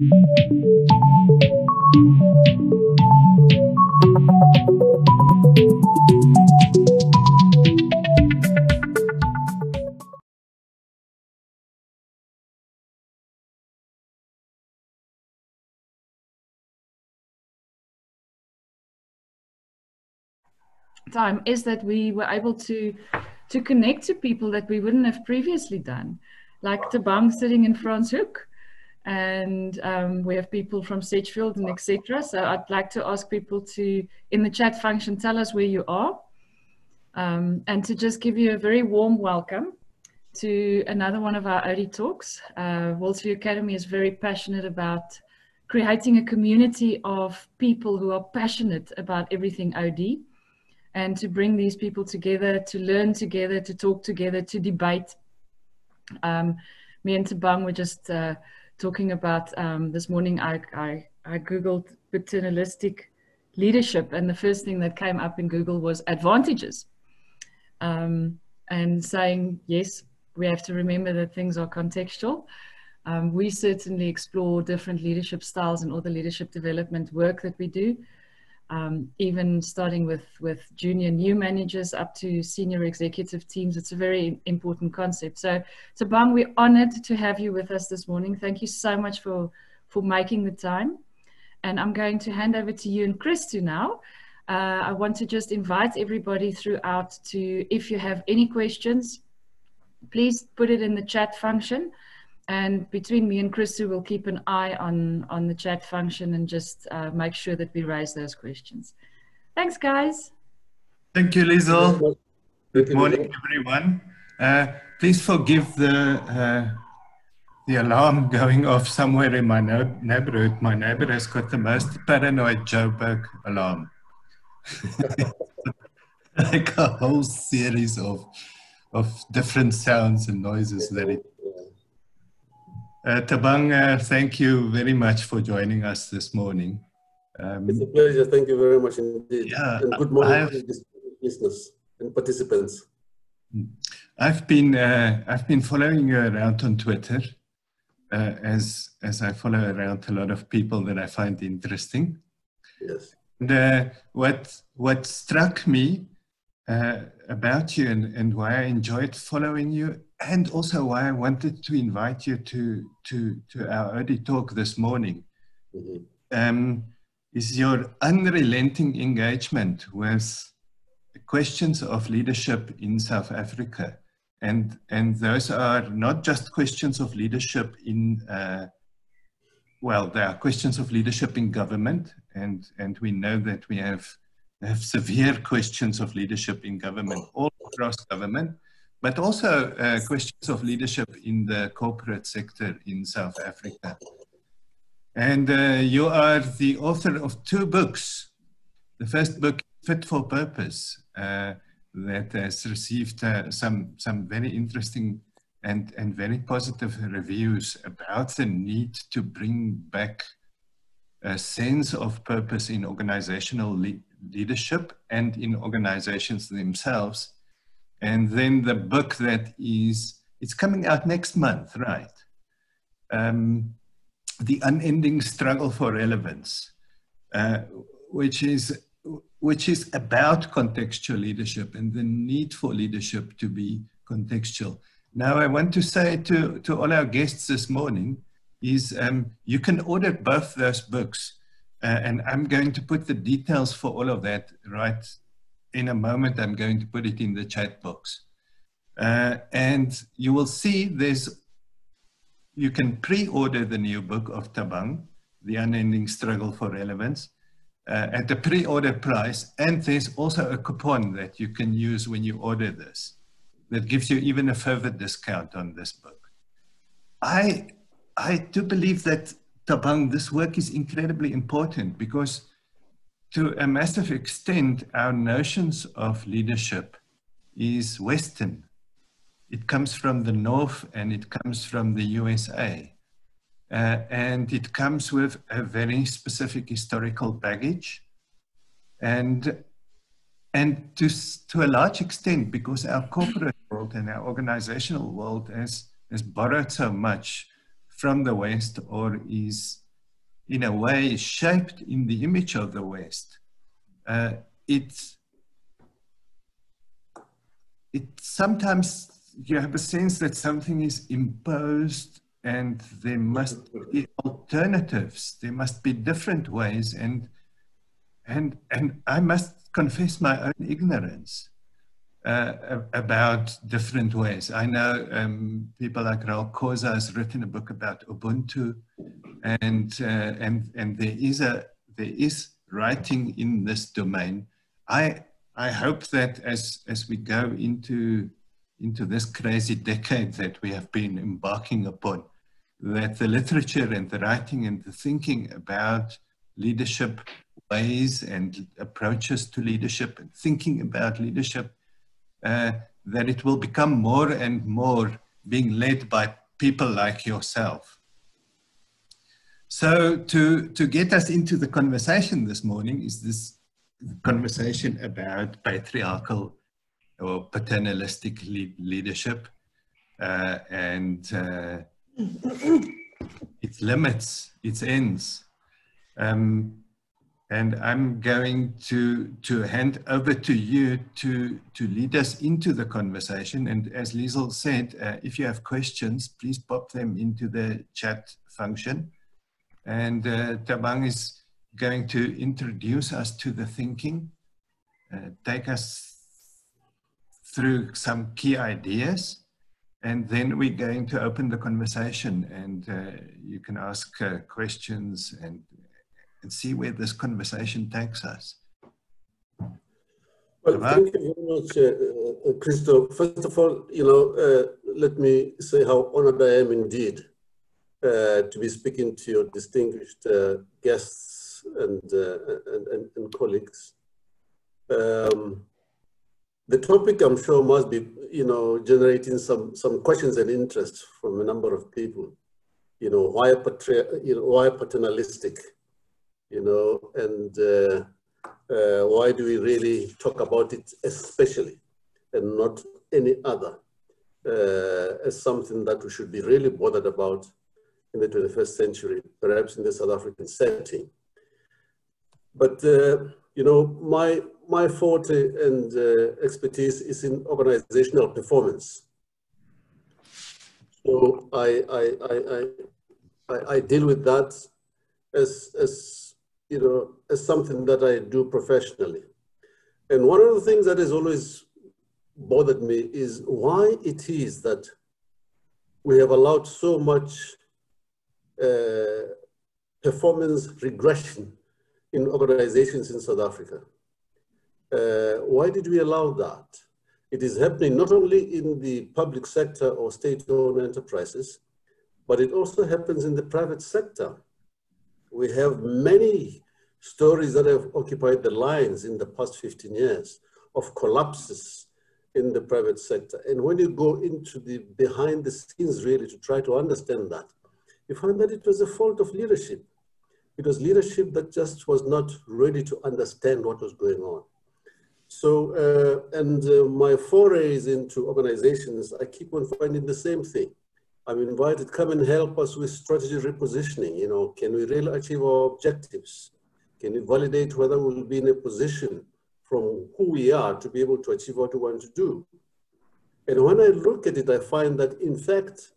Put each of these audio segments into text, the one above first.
time is that we were able to to connect to people that we wouldn't have previously done, like Thabang sitting in Franschhoek, and um, we have people from Sedgefield and etc. So I'd like to ask people to, in the chat function, tell us where you are, um, and to just give you a very warm welcome to another one of our OD talks. Uh, Worldsview Academy is very passionate about creating a community of people who are passionate about everything OD and to bring these people together, to learn together, to talk together, to debate. Um, me and Tabang were just uh, talking about um, this morning. I, I, I googled paternalistic leadership, and the first thing that came up in Google was advantages, um, and saying yes, we have to remember that things are contextual. Um, we certainly explore different leadership styles in all the leadership development work that we do um, even starting with, with junior new managers up to senior executive teams. It's a very important concept. So, so Bang, we're honored to have you with us this morning. Thank you so much for, for making the time. And I'm going to hand over to you and Christo now. Uh, I want to just invite everybody throughout to, if you have any questions, please put it in the chat function and between me and Christo, we'll keep an eye on, on the chat function and just uh, make sure that we raise those questions. Thanks, guys. Thank you, Liesl. Good morning, everyone. Uh, please forgive the uh, the alarm going off somewhere in my neighborhood. My neighbor has got the most paranoid Joburg alarm. like a whole series of of different sounds and noises that it uh, Thabang, uh, thank you very much for joining us this morning. Um, it's a pleasure. Thank you very much indeed. Yeah, and good morning to listeners and participants. I've been uh, I've been following you around on Twitter, uh, as as I follow around a lot of people that I find interesting. Yes. And, uh, what what struck me uh, about you and, and why I enjoyed following you and also why I wanted to invite you to to to our early talk this morning mm-hmm. um, is your unrelenting engagement with questions of leadership in South Africa, and and those are not just questions of leadership in uh, well, there are questions of leadership in government, and and we know that we have have severe questions of leadership in government all across government but also uh, questions of leadership in the corporate sector in South Africa. And uh, you are the author of two books. The first book, Fit for Purpose, uh, that has received uh, some, some very interesting and, and very positive reviews about the need to bring back a sense of purpose in organizational le leadership and in organizations themselves and then the book that is, it's coming out next month, right? Um, the Unending Struggle for Relevance, uh, which is which is about contextual leadership and the need for leadership to be contextual. Now, I want to say to, to all our guests this morning is um, you can order both those books, uh, and I'm going to put the details for all of that right in a moment, I'm going to put it in the chat box. Uh, and you will see there's, you can pre-order the new book of Thabang, The Unending Struggle for Relevance, uh, at the pre-order price. And there's also a coupon that you can use when you order this that gives you even a further discount on this book. I, I do believe that Thabang, this work is incredibly important because to a massive extent, our notions of leadership is Western. It comes from the North and it comes from the USA. Uh, and it comes with a very specific historical baggage. And, and to, to a large extent, because our corporate world and our organizational world has, has borrowed so much from the West or is in a way, shaped in the image of the West, uh, it's it sometimes you have a sense that something is imposed and there must be alternatives. There must be different ways and and and i must confess my own ignorance uh, about different ways. I know um, people like Reuel Khoza has written a book about ubuntu and uh, and and there is a there is writing in this domain. I I hope that as, as we go into, into this crazy decade that we have been embarking upon, that the literature and the writing and the thinking about leadership ways and approaches to leadership and thinking about leadership, uh, that it will become more and more being led by people like yourself. So to, to get us into the conversation this morning is this conversation about patriarchal or paternalistic leadership uh, and uh, its limits, its ends. Um, and I'm going to, to hand over to you to, to lead us into the conversation. And as Liesl said, uh, if you have questions, please pop them into the chat function. And uh, Thabang is going to introduce us to the thinking, uh, take us through some key ideas, and then we're going to open the conversation and uh, you can ask uh, questions and, and see where this conversation takes us. Well, thank you very much, uh, uh, Christo. First of all, you know, uh, let me say how honored I am indeed to be speaking to your distinguished guests and, uh, and, and, and, colleagues. Um, the topic, I'm sure, must be, you know, generating some, some questions and interest from a number of people. You know, why, patri you know, why paternalistic? You know, and uh, uh, why do we really talk about it especially and not any other uh, as something that we should be really bothered about in the 21st century, perhaps in the South African setting. But, uh, you know, my, my forte and uh, expertise is in organizational performance. So I, I, I, I, I deal with that as, as, you know, as something that I do professionally. And one of the things that has always bothered me is why it is that we have allowed so much uh, performance regression in organizations in South Africa. Uh, why did we allow that? It is happening not only in the public sector or state-owned enterprises, but it also happens in the private sector. We have many stories that have occupied the lines in the past 15 years of collapses in the private sector. And when you go into the behind the scenes really to try to understand that, you find that it was a fault of leadership. It was leadership that just was not ready to understand what was going on. So, uh, and uh, my forays into organizations, I keep on finding the same thing. I'm invited, come and help us with strategy repositioning. You know, can we really achieve our objectives? Can we validate whether we'll be in a position from who we are to be able to achieve what we want to do? And when I look at it, I find that in fact,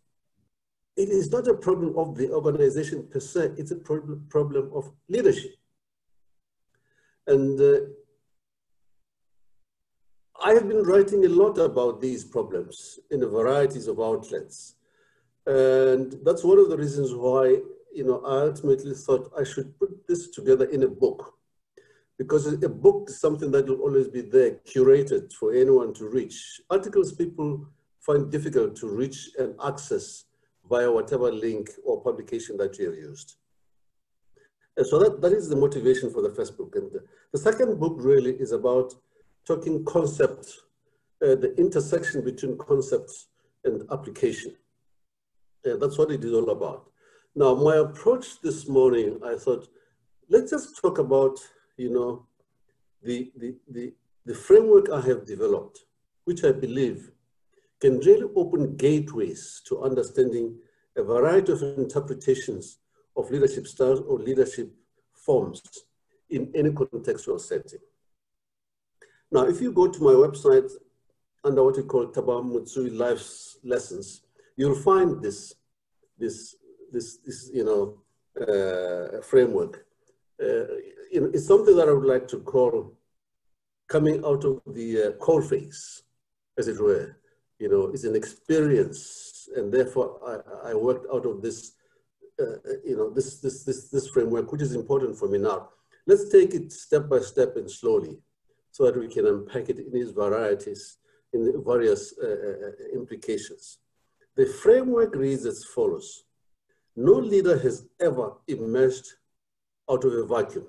it is not a problem of the organization per se, it's a problem, problem of leadership. And uh, I have been writing a lot about these problems in a varieties of outlets. And that's one of the reasons why, you know, I ultimately thought I should put this together in a book. Because a book is something that will always be there, curated for anyone to reach. Articles people find difficult to reach and access via whatever link or publication that you have used. And so that, that is the motivation for the first book. And the, the second book really is about talking concepts, uh, the intersection between concepts and application. And that's what it is all about. Now, my approach this morning, I thought, let's just talk about, you know, the, the, the, the framework I have developed, which I believe can really open gateways to understanding a variety of interpretations of leadership styles or leadership forms in any contextual setting. Now, if you go to my website under what we call Thabang Motsohi Life's Lessons, you'll find this, this, this, this you know, uh, framework. Uh, it's something that I would like to call coming out of the uh, coal face, as it were. You know, it's an experience, and therefore I, I worked out of this, uh, you know, this, this, this, this framework, which is important for me now. Let's take it step by step and slowly so that we can unpack it in its varieties, in various uh, uh implications. The framework reads as follows. No leader has ever emerged out of a vacuum.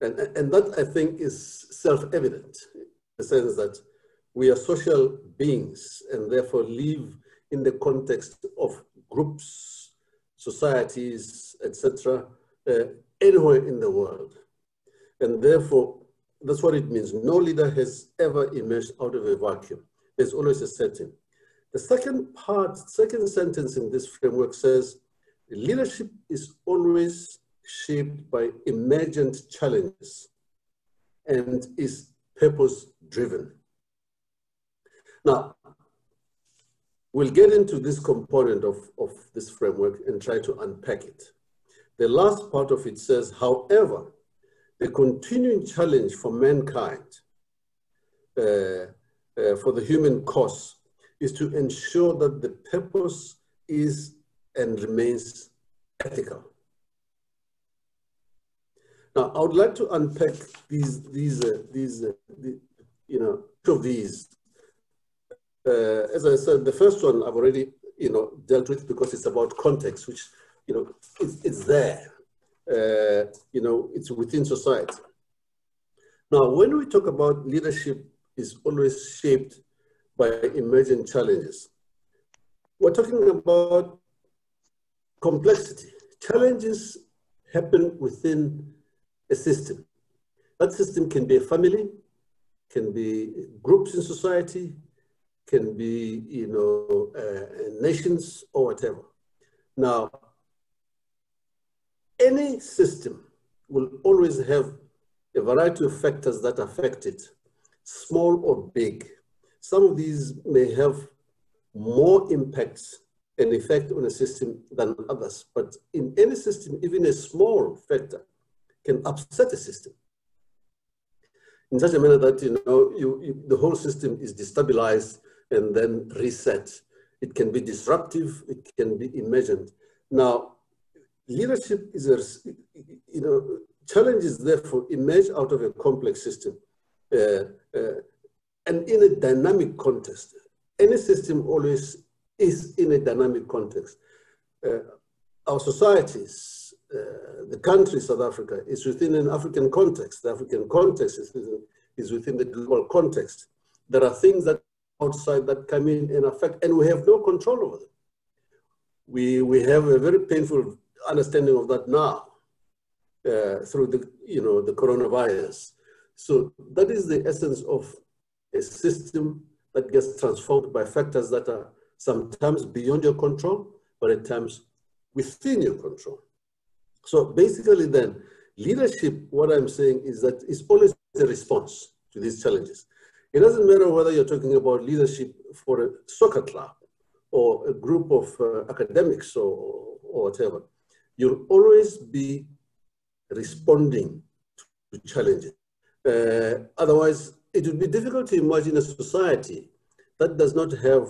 And, and that I think is self-evident in the sense that we are social beings and therefore live in the context of groups, societies, etc., uh, anywhere in the world. And therefore, that's what it means. No leader has ever emerged out of a vacuum. There's always a setting. The second part, second sentence in this framework says, leadership is always shaped by emergent challenges and is purpose driven. Now, we'll get into this component of, of this framework and try to unpack it. The last part of it says, however, the continuing challenge for mankind, uh, uh, for the human cause, is to ensure that the purpose is and remains ethical. Now, I would like to unpack these, these, uh, these, uh, the, you know, two of these. Uh, as I said, the first one I've already, you know, dealt with because it's about context, which, you know, it's, it's there. Uh, you know, it's within society. Now, when we talk about leadership is always shaped by emerging challenges. We're talking about complexity. Challenges happen within a system. That system can be a family, can be groups in society, can be, you know, uh, nations or whatever. Now, any system will always have a variety of factors that affect it, small or big. Some of these may have more impacts and effect on a system than others, but in any system, even a small factor can upset a system in such a manner that you know you, you, the whole system is destabilized and then reset. It can be disruptive, it can be emergent. Now, leadership is a, you know, challenges therefore emerge out of a complex system. Uh, uh, and in a dynamic context. Any system always is in a dynamic context. Uh, our societies, the country South Africa is within an African context. The African context is within, is within the global context. There are things that outside that come in and affect, and we have no control over them. We, we have a very painful understanding of that now uh, through the, you know, the coronavirus. So that is the essence of a system that gets transformed by factors that are sometimes beyond your control, but at times within your control. So basically then, leadership, what I'm saying is that it's always a response to these challenges. It doesn't matter whether you're talking about leadership for a soccer club or a group of uh, academics or, or whatever. You'll always be responding to challenges. Uh, otherwise, it would be difficult to imagine a society that does not have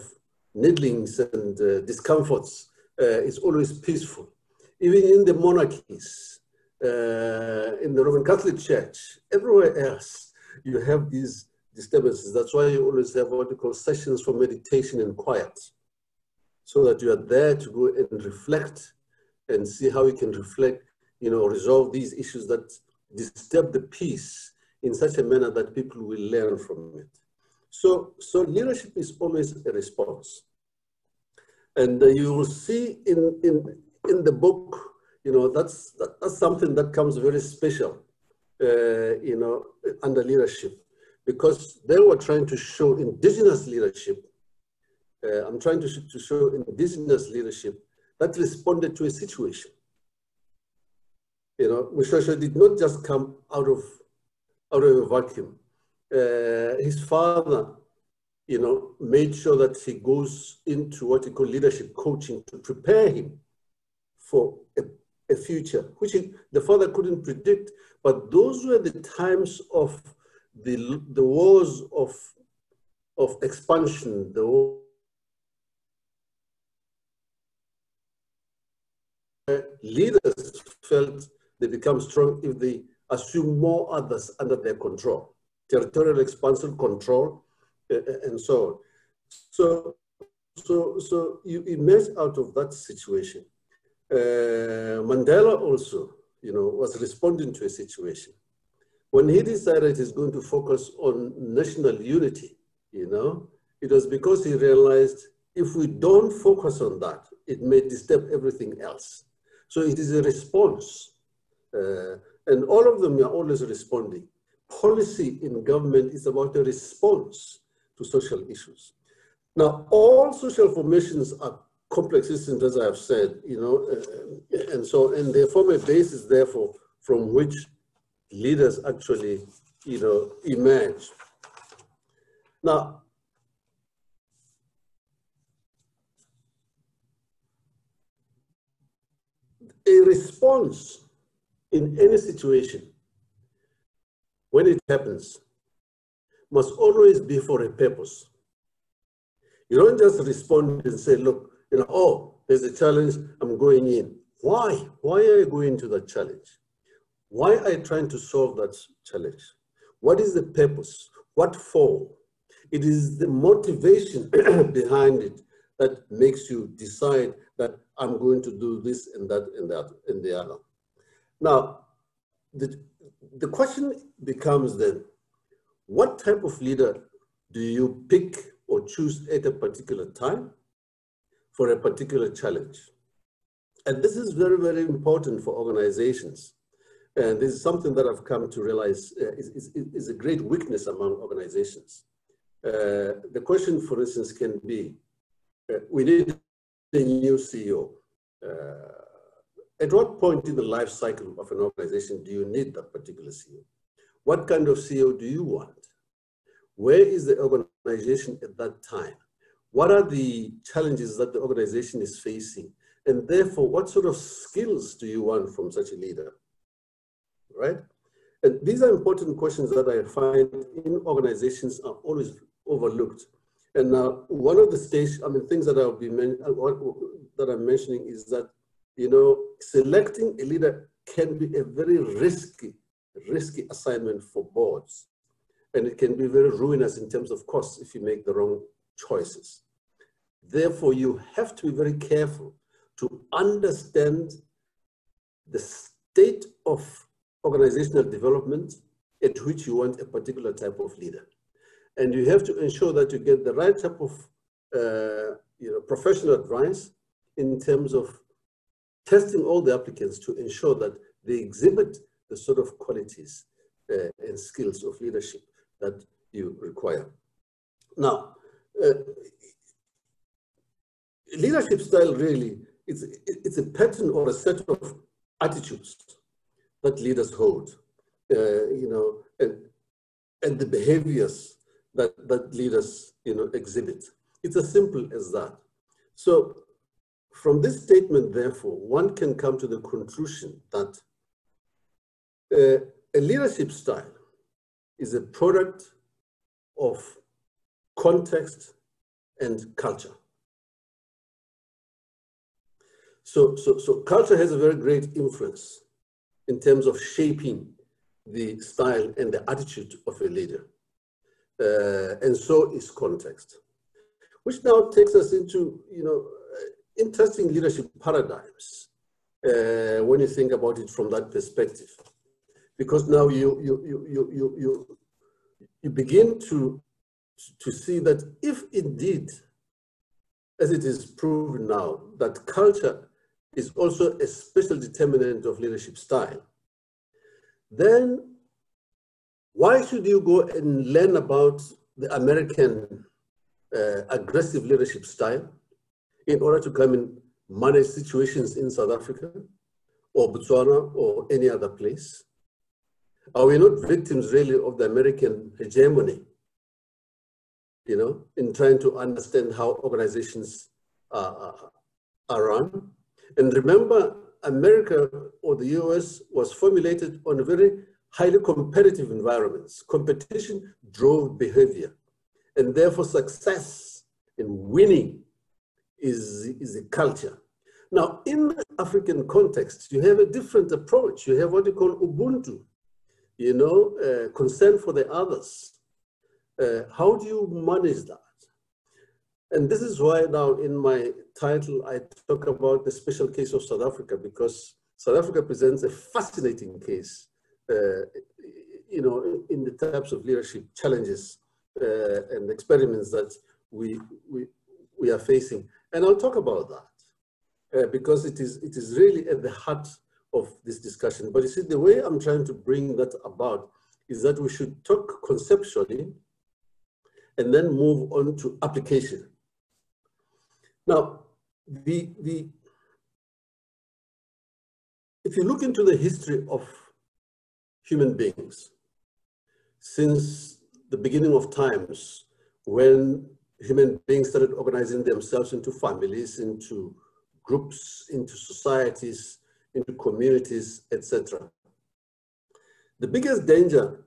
needlings and uh, discomforts. Uh, it's always peaceful. Even in the monarchies, uh, in the Roman Catholic Church, everywhere else, you have these disturbances. That's why you always have what we call sessions for meditation and quiet, so that you are there to go and reflect and see how you can reflect, you know, resolve these issues that disturb the peace in such a manner that people will learn from it. So, so leadership is always a response. And uh, you will see in, in, in the book, you know, that's, that, that's something that comes very special, uh, you know, under leadership, because they were trying to show indigenous leadership. Uh, I'm trying to, to show indigenous leadership that responded to a situation. You know, Moshoeshoe did not just come out of, out of a vacuum. Uh, his father, you know, made sure that he goes into what he called leadership coaching to prepare him for a, a future, which he, the father couldn't predict. But those were the times of the, the wars of, of expansion, the leaders felt they become strong if they assume more others under their control, territorial expansion control, uh, and so on. So, so, so you emerge out of that situation. Uh, Mandela also, you know, was responding to a situation. When he decided he's going to focus on national unity, you know, it was because he realized if we don't focus on that, it may disturb everything else. So it is a response. Uh, and all of them are always responding. Policy in government is about a response to social issues. Now, all social formations are complex systems, as I have said, you know, uh, and so, and they form a basis, therefore, from which leaders actually, you know, emerge. Now, a response in any situation, when it happens, must always be for a purpose. You don't just respond and say, look, you know, oh, there's a challenge, I'm going in. Why? Why are you going to that challenge? Why are you trying to solve that challenge? What is the purpose? What for? It is the motivation behind it that makes you decide that I'm going to do this and that and that and the other. Now, the, the question becomes then, what type of leader do you pick or choose at a particular time for a particular challenge? And this is very, very important for organizations. And this is something that I've come to realize uh, is, is, is, a great weakness among organizations. Uh, the question, for instance, can be, uh, we need a new CEO. Uh, at what point in the life cycle of an organization do you need that particular CEO? What kind of CEO do you want? Where is the organization at that time? What are the challenges that the organization is facing? And therefore, what sort of skills do you want from such a leader? Right? And these are important questions that I find in organizations are always overlooked. And now, one of the stage, I mean, things that I'll be uh, that I'm mentioning is that you know selecting a leader can be a very risky, risky assignment for boards, and it can be very ruinous in terms of costs if you make the wrong choices. Therefore, you have to be very careful to understand the state of organizational development at which you want a particular type of leader. And you have to ensure that you get the right type of uh, you know, professional advice in terms of testing all the applicants to ensure that they exhibit the sort of qualities uh, and skills of leadership that you require. Now, uh, leadership style really, it's, it's a pattern or a set of attitudes that leaders hold, uh, you know, and, and the behaviors that, that leaders, you know, exhibit. It's as simple as that. So from this statement, therefore, one can come to the conclusion that uh, a leadership style is a product of context and culture. So, so, so culture has a very great influence in terms of shaping the style and the attitude of a leader uh, and so is context. Which now takes us into, you know, interesting leadership paradigms uh, when you think about it from that perspective. Because now you, you, you, you, you, you, you begin to, to see that if indeed, as it is proven now, that culture is also a special determinant of leadership style, then why should you go and learn about the American uh, aggressive leadership style in order to come and manage situations in South Africa or Botswana or any other place? Are we not victims really of the American hegemony? You know, in trying to understand how organizations are, are run. And remember, America or the US was formulated on a very highly competitive environments. Competition drove behavior. And therefore, success in winning is, is a culture. Now, in the African context, you have a different approach. You have what you call Ubuntu, you know, uh, concern for the others. Uh, how do you manage that? And this is why now in my title, I talk about the special case of South Africa, because South Africa presents a fascinating case, uh, you know, in the types of leadership challenges uh, and experiments that we, we, we are facing. And I'll talk about that uh, because it is, it is really at the heart of this discussion. But you see, the way I'm trying to bring that about is that we should talk conceptually and then move on to application. Now, the, the, if you look into the history of human beings, since the beginning of times, when human beings started organizing themselves into families, into groups, into societies, into communities, etc. The biggest danger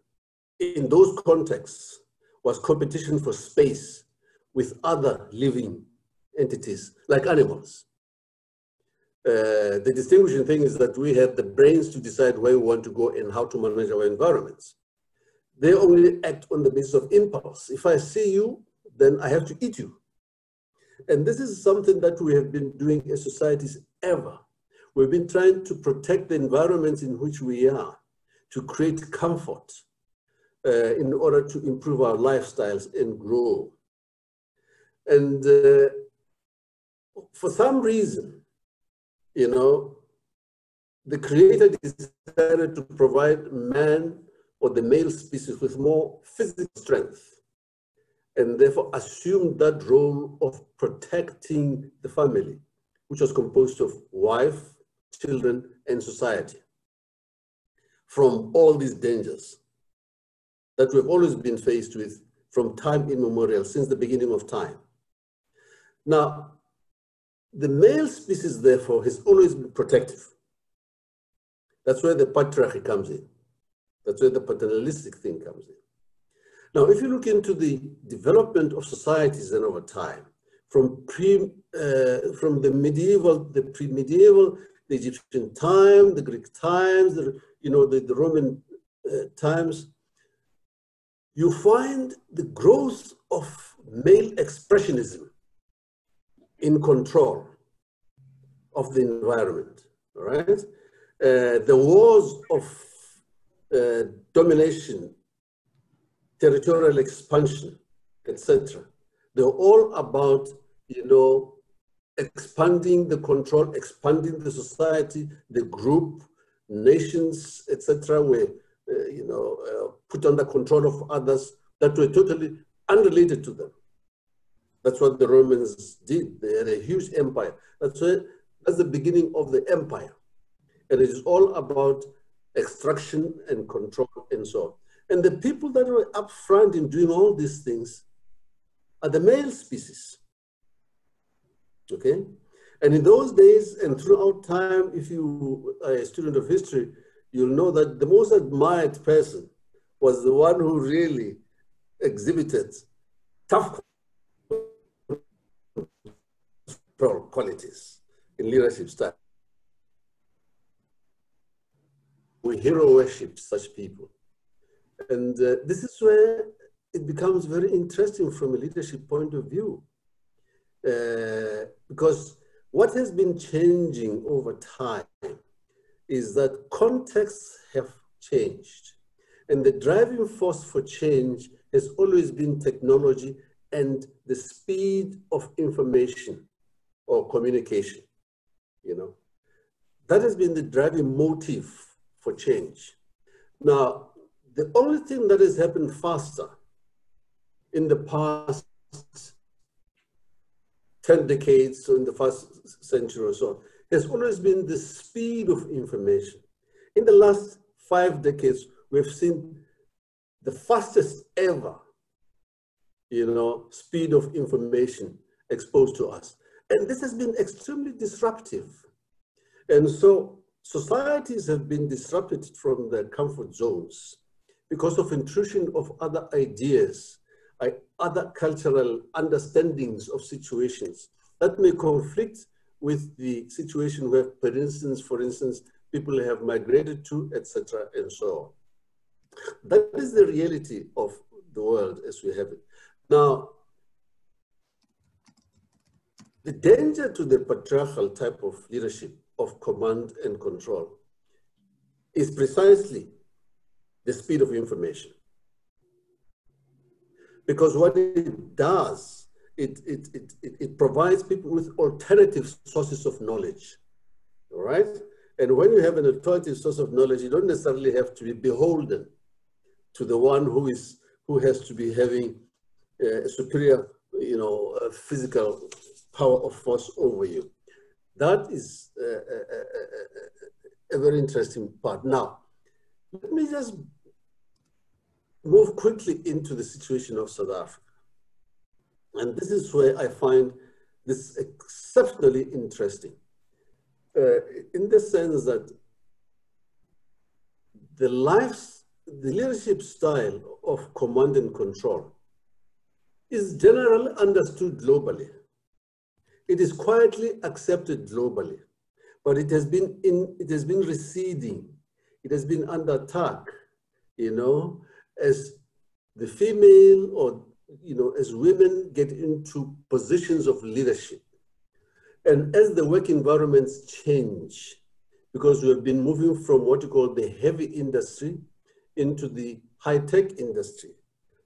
in those contexts was competition for space with other living entities like animals. Uh, the distinguishing thing is that we have the brains to decide where we want to go and how to manage our environments. They only act on the basis of impulse. If I see you, then I have to eat you. And this is something that we have been doing as societies ever. We've been trying to protect the environment in which we are, to create comfort uh, in order to improve our lifestyles and grow. And uh, for some reason, you know, the creator decided to provide man or the male species with more physical strength and therefore assumed that role of protecting the family, which was composed of wife, children, and society from all these dangers that we've always been faced with from time immemorial, since the beginning of time. Now, the male species, therefore, has always been protective. That's where the patriarchy comes in. That's where the paternalistic thing comes in. Now, if you look into the development of societies then over time, from pre, uh, from the medieval, the pre-medieval, the Egyptian time, the Greek times, the, you know, the, the Roman uh, times, you find the growth of male expressionism in control of the environment, right? Uh, the wars of uh, domination, territorial expansion, etc. They're all about, you know, expanding the control, expanding the society, the group, nations, etc., were, uh, you know, uh, put under control of others that were totally unrelated to them. That's what the Romans did. They had a huge empire. That's why that's the beginning of the empire. And it is all about extraction and control and so on. And the people that were up front in doing all these things are the male species. Okay? And in those days and throughout time, if you are a student of history, you'll know that the most admired person was the one who really exhibited tough qualities in leadership style. We hero worship such people. And uh, this is where it becomes very interesting from a leadership point of view. Uh, because what has been changing over time is that contexts have changed. And the driving force for change has always been technology and the speed of information or communication, you know. That has been the driving motive for change. Now, the only thing that has happened faster in the past 10 decades, or in the first century or so, has always been the speed of information. In the last five decades, we've seen the fastest ever, you know, speed of information exposed to us. And this has been extremely disruptive. And so societies have been disrupted from their comfort zones because of intrusion of other ideas, uh, other cultural understandings of situations that may conflict with the situation where, for instance, for instance, people have migrated to, etc., and so on. That is the reality of the world as we have it. Now, the danger to the patriarchal type of leadership of command and control is precisely the speed of information. Because what it does, it, it, it, it, provides people with alternative sources of knowledge, all right? And when you have an alternative source of knowledge, you don't necessarily have to be beholden to the one who is who has to be having uh, a superior, you know, physical power of force over you. That is a, a, a, a very interesting part. Now, let me just move quickly into the situation of South Africa. And this is where I find this exceptionally interesting. Uh, in the sense that the lives, the leadership style of command and control is generally understood globally. It is quietly accepted globally, but it has been in, it has been receding. It has been under attack, you know, as the female or, you know, as women get into positions of leadership. And as the work environments change, because we have been moving from what you call the heavy industry into the high-tech industry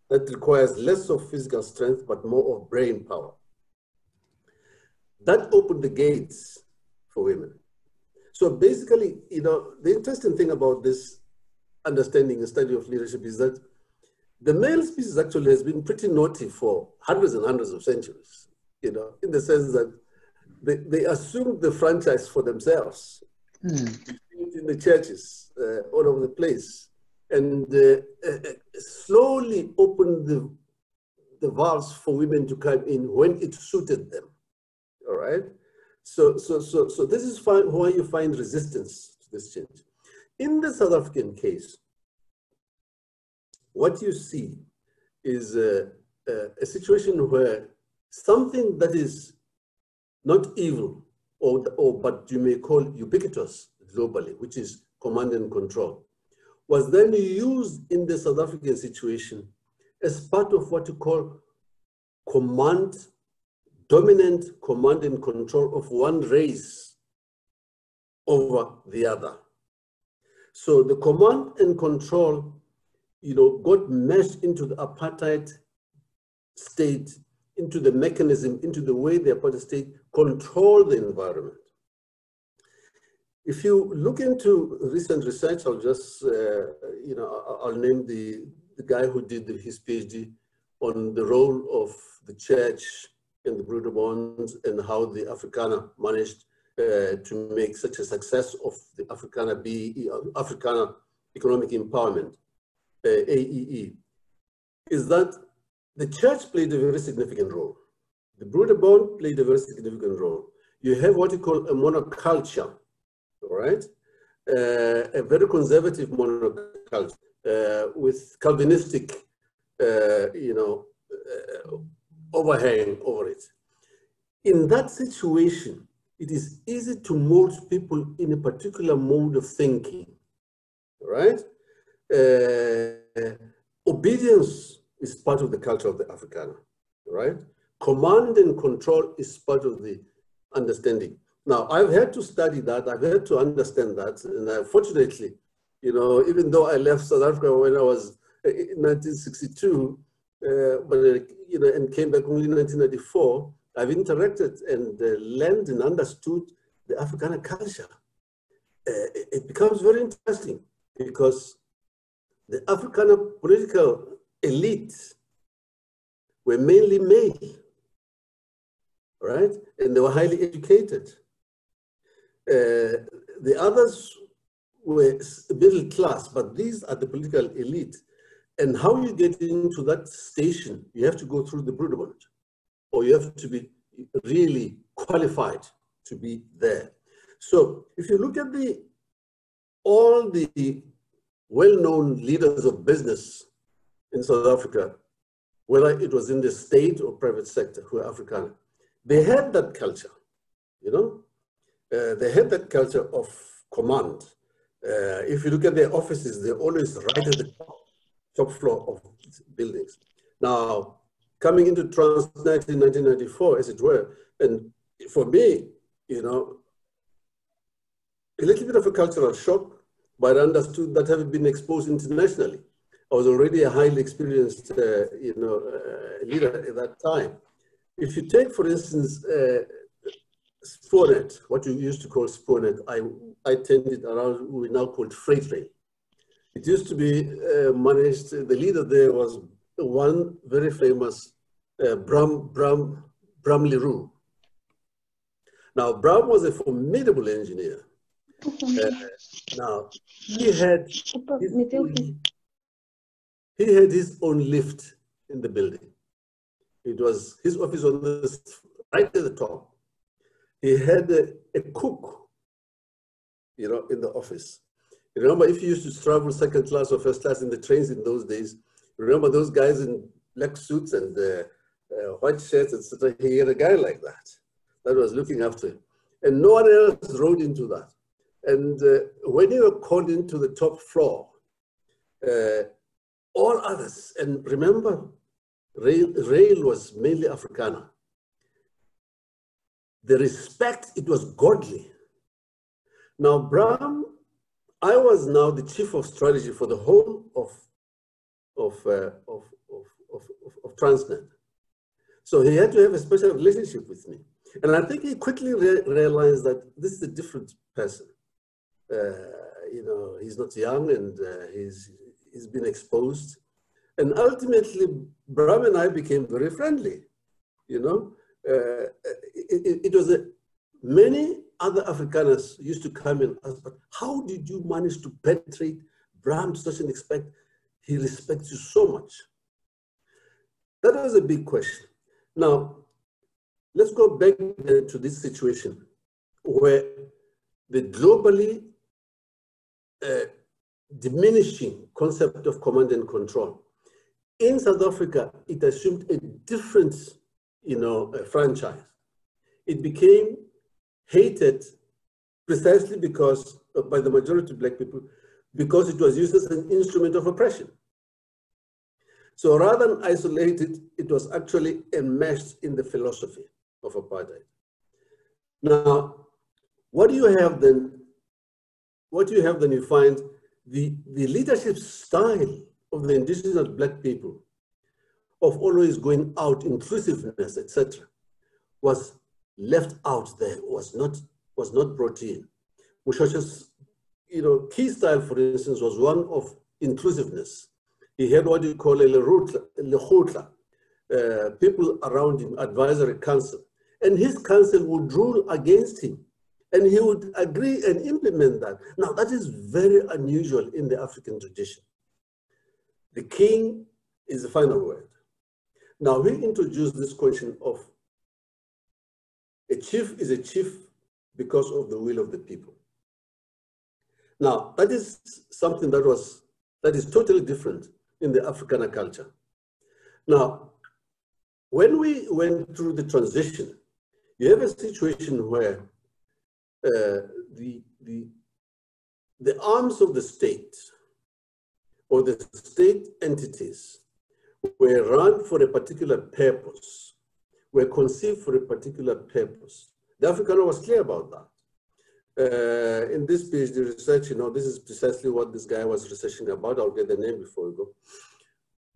that requires less of physical strength, but more of brain power. That opened the gates for women. So basically, you know, the interesting thing about this understanding the study of leadership is that the male species actually has been pretty naughty for hundreds and hundreds of centuries, you know, in the sense that they, they assumed the franchise for themselves mm. in the churches uh, all over the place and uh, uh, slowly opened the, the valves for women to come in when it suited them, all right? So, so, so, so this is why you find resistance to this change. In the South African case, what you see is a, a, a situation where something that is not evil, or, or but you may call ubiquitous globally, which is command and control, was then used in the South African situation as part of what you call command, dominant command and control of one race over the other. So the command and control, you know, got meshed into the apartheid state, into the mechanism, into the way the apartheid state control the environment. If you look into recent research, I'll just, uh, you know, I'll name the, the guy who did his PhD on the role of the church in the Broederbond and how the Afrikaner managed uh, to make such a success of the Afrikaner BE, Afrikaner Economic Empowerment, uh, AEE, is that the church played a very significant role. The Broederbond played a very significant role. You have what you call a monoculture, all right? Uh, a very conservative monoculture uh, with Calvinistic, uh, you know, uh, overhang over it. In that situation, it is easy to mold people in a particular mode of thinking, right? Uh, obedience is part of the culture of the Afrikaner, right? Command and control is part of the understanding. Now, I've had to study that, I've had to understand that, and uh, fortunately, you know, even though I left South Africa when I was uh, in 1962, uh, but, uh, you know, and came back only in 1994, I've interacted and uh, learned and understood the Afrikaner culture. Uh, it, becomes very interesting because the Afrikaner political elite were mainly male. right? And they were highly educated. Uh, the others were middle class, but these are the political elite. And how you get into that station, you have to go through the Broederbond, or you have to be really qualified to be there. So if you look at the all the well-known leaders of business in South Africa, whether it was in the state or private sector who are Afrikaner, they had that culture, you know? Uh, they had that culture of command. Uh, if you look at their offices, they're always right at the top, top floor of buildings. Now, coming into Transnet in 1994, as it were, and for me, you know, a little bit of a cultural shock, but I understood that having been exposed internationally, I was already a highly experienced, uh, you know, uh, leader at that time. If you take, for instance, uh, Spoornet, what you used to call Spoornet, I, I tended around we now called Freight Rail. It used to be uh, managed, the leader there was one very famous uh, Bram, Bram, Bram Leroux. Now, Bram was a formidable engineer. Uh, now, he had, his own, he had his own lift in the building. It was his office on the right at the top he had a, a cook, you know, in the office. You remember if you used to travel second class or first class in the trains in those days, remember those guys in black suits and uh, uh, white shirts, etc. He had a guy like that that was looking after him. And no one else rode into that. And uh, when you were called into the top floor, uh, all others, and remember, rail, rail was mainly Afrikaner the respect, it was godly. Now, Bram, I was now the chief of strategy for the whole of, of, uh, of, of, of, of, Transnet. So he had to have a special relationship with me. And I think he quickly re realized that this is a different person. Uh, you know, he's not young and uh, he's, he's been exposed. And ultimately, Bram and I became very friendly, you know. Uh, it, it, was a, many other Afrikaners used to come and ask, but how did you manage to penetrate Bram to such an extent? He respects you so much. That was a big question. Now, let's go back to this situation where the globally uh, diminishing concept of command and control. In South Africa, it assumed a different you know, franchise. It became hated precisely because uh, by the majority of black people, because it was used as an instrument of oppression. So rather than isolated, it was actually enmeshed in the philosophy of apartheid. Now, what do you have then? What do you have then? You find the, the leadership style of the indigenous black people of always going out, inclusiveness, etc., was left out there, was not, was not brought in. Moshoeshoe's you know, key style, for instance, was one of inclusiveness. He had what you call a lehutla, uh, people around him, advisory council. And his council would rule against him. And he would agree and implement that. Now, that is very unusual in the African tradition. The king is the final word. Now we introduce this question of a chief is a chief because of the will of the people. Now that is something that was, that is totally different in the Afrikaner culture. Now, when we went through the transition, you have a situation where uh, the, the, the arms of the state or the state entities were run for a particular purpose, were conceived for a particular purpose. The Afrikaner was clear about that. Uh, in this PhD research, you know, this is precisely what this guy was researching about. I'll get the name before we go.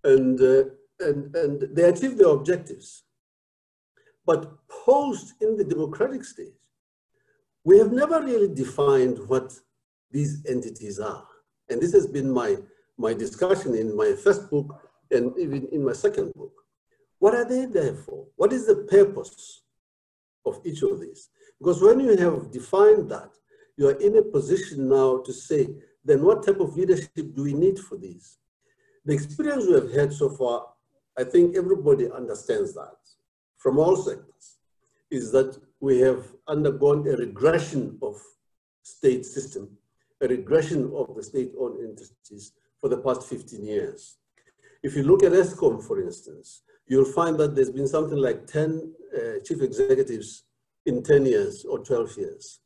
And, uh, and, and they achieved their objectives. But post in the democratic stage, we have never really defined what these entities are. And this has been my, my discussion in my first book, and even in my second book. What are they there for? What is the purpose of each of these. Because when you have defined that, you are in a position now to say, then what type of leadership do we need for these? The experience we have had so far, I think everybody understands that from all sectors, is that we have undergone a regression of state system, a regression of the state-owned entities for the past 15 years. If you look at Eskom, for instance, you'll find that there's been something like 10 uh, chief executives in 10 years or 12 years.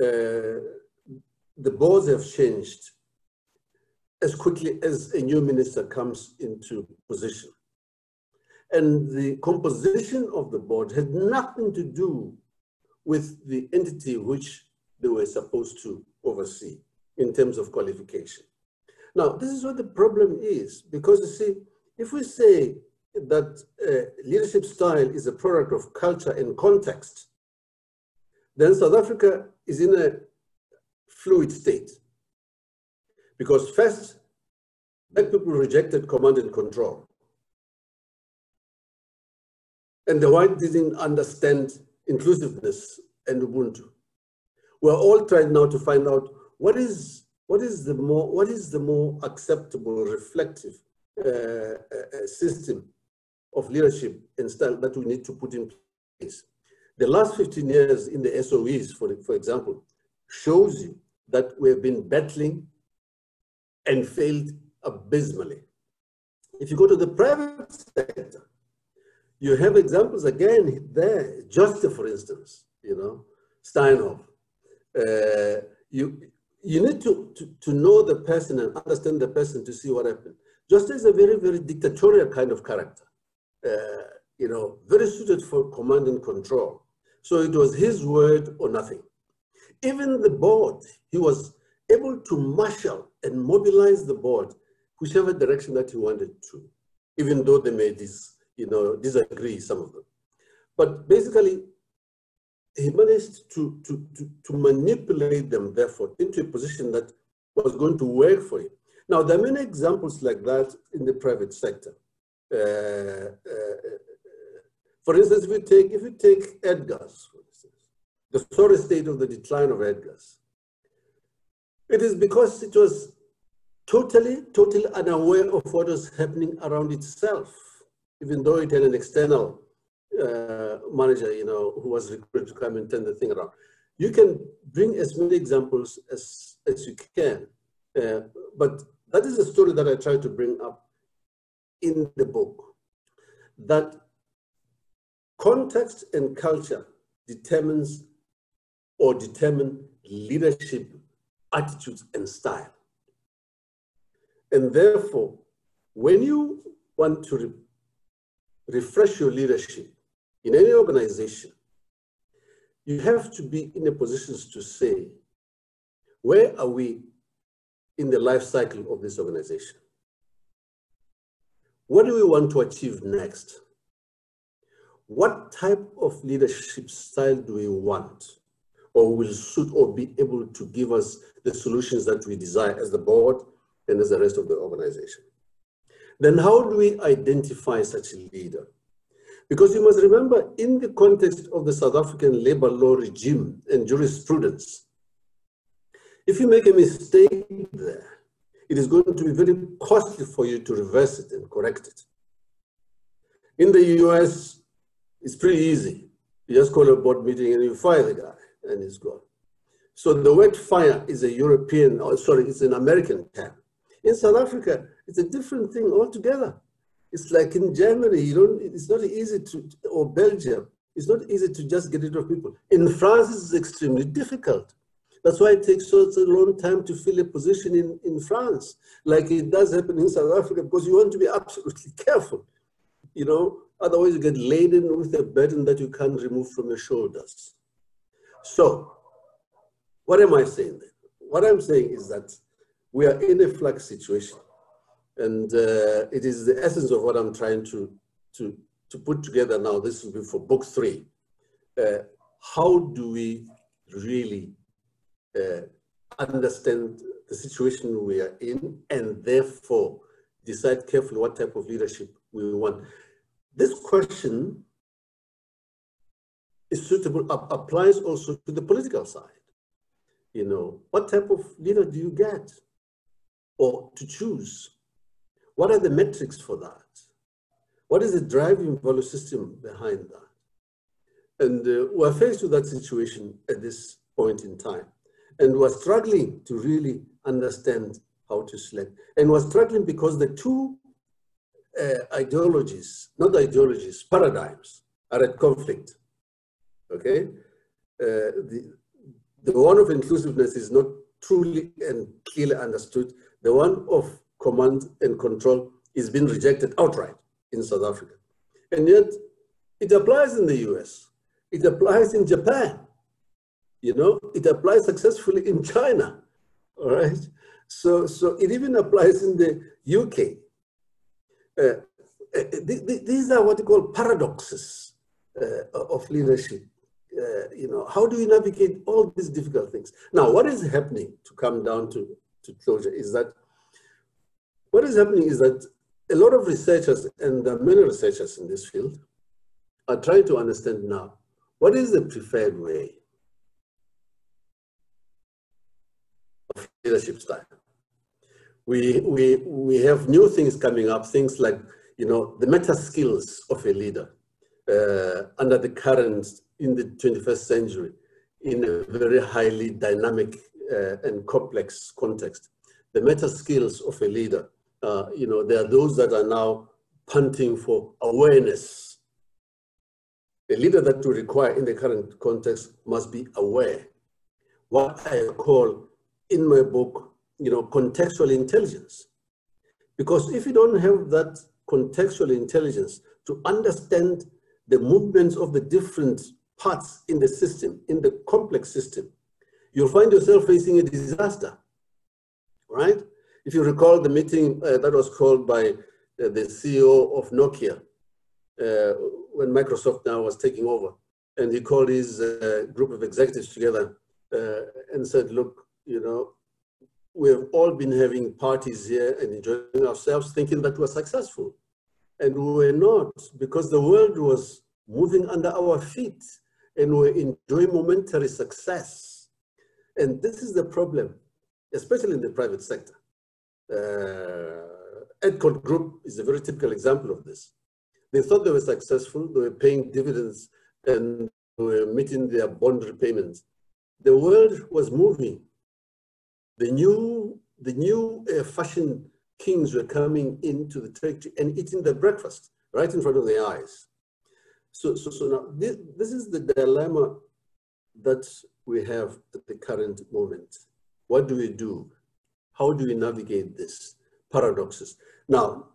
Uh, the boards have changed as quickly as a new minister comes into position. And the composition of the board had nothing to do with the entity which they were supposed to oversee in terms of qualification. Now, this is what the problem is, because you see, if we say that uh, leadership style is a product of culture and context, then South Africa is in a fluid state. Because first, black people rejected command and control. And the white didn't understand inclusiveness and Ubuntu. We're all trying now to find out what is, what is, the, more, what is the more acceptable, reflective uh, uh, system of leadership and style that we need to put in place. The last 15 years in the SOEs, for, for example, shows you that we have been battling and failed abysmally. If you go to the private sector, you have examples again there. Just for instance, you know, Steinhoff. Uh, you you need to, to, to know the person and understand the person to see what happened. Just is a very, very dictatorial kind of character, uh, you know, very suited for command and control. So it was his word or nothing. Even the board, he was able to marshal and mobilize the board whichever direction that he wanted to, even though they may dis, you know, disagree, some of them. But basically, he managed to, to, to, to manipulate them, therefore, into a position that was going to work for him. Now, there are many examples like that in the private sector. Uh, uh, for instance, if you take, if you take Edgars, for instance, the sorry state of the decline of Edgars, it is because it was totally, totally unaware of what was happening around itself, even though it had an external uh, manager, you know, who was recruited to come and turn the thing around. You can bring as many examples as, as you can, uh, but that is a story that I try to bring up in the book, that context and culture determines or determine leadership attitudes and style. And therefore, when you want to re refresh your leadership in any organization, you have to be in a position to say, where are we in the life cycle of this organization? What do we want to achieve next? What type of leadership style do we want or will suit or be able to give us the solutions that we desire as the board and as the rest of the organization? Then how do we identify such a leader? Because you must remember, in the context of the South African labor law regime and jurisprudence, if you make a mistake there, it is going to be very costly for you to reverse it and correct it. In the US, it's pretty easy. You just call a board meeting and you fire the guy and he's gone. So the word fire is a European, or sorry, it's an American term. In South Africa, it's a different thing altogether. It's like in Germany, you don't, it's not easy to, or Belgium, it's not easy to just get rid of people. In France, it's extremely difficult. That's why it takes such a long time to fill a position in, in France, like it does happen in South Africa, because you want to be absolutely careful, you know, otherwise you get laden with a burden that you can't remove from your shoulders. So, what am I saying then? What I'm saying is that we are in a flux situation. And uh, it is the essence of what I'm trying to, to, to put together now. This will be for book three. Uh, how do we really uh, understand the situation we are in and therefore decide carefully what type of leadership we want? This question is suitable applies also to the political side. You know, what type of leader do you get or to choose? What are the metrics for that? What is the driving value system behind that? And uh, we're faced with that situation at this point in time. And we're struggling to really understand how to select. And we're struggling because the two ideologies, not ideologies, paradigms are at conflict. Okay? Uh, the, the one of inclusiveness is not truly and clearly understood. The one of command and control is being rejected outright in South Africa. And yet it applies in the US. It applies in Japan. You know, it applies successfully in China. All right. So, so it even applies in the UK. Uh, uh, th th these are what you call paradoxes uh, of leadership. Uh, you know, how do you navigate all these difficult things? Now, what is happening to come down to, to closure is that what is happening is that a lot of researchers, and there are many researchers in this field, are trying to understand now what is the preferred way of leadership style. We, we, we have new things coming up, things like, you know, the meta skills of a leader uh, under the current, in the 21st century, in a very highly dynamic uh, and complex context. The meta skills of a leader uh, you know, there are those that are now punting for awareness. A leader that we require in the current context must be aware. What I call in my book, you know, contextual intelligence. Because if you don't have that contextual intelligence to understand the movements of the different parts in the system, in the complex system, you'll find yourself facing a disaster, right? If you recall the meeting uh, that was called by uh, the CEO of Nokia uh, when Microsoft now was taking over, and he called his uh, group of executives together uh, and said, look, you know, we have all been having parties here and enjoying ourselves thinking that we're successful. And we were not because the world was moving under our feet and we are enjoying momentary success. And this is the problem, especially in the private sector. Uh, Edcon Group is a very typical example of this. They thought they were successful, they were paying dividends and were meeting their bond repayments. The world was moving. The new, the new uh, fashion kings were coming into the territory and eating their breakfast right in front of their eyes. So, so, so now this, this is the dilemma that we have at the current moment. What do we do? How do we navigate this paradoxes? Now,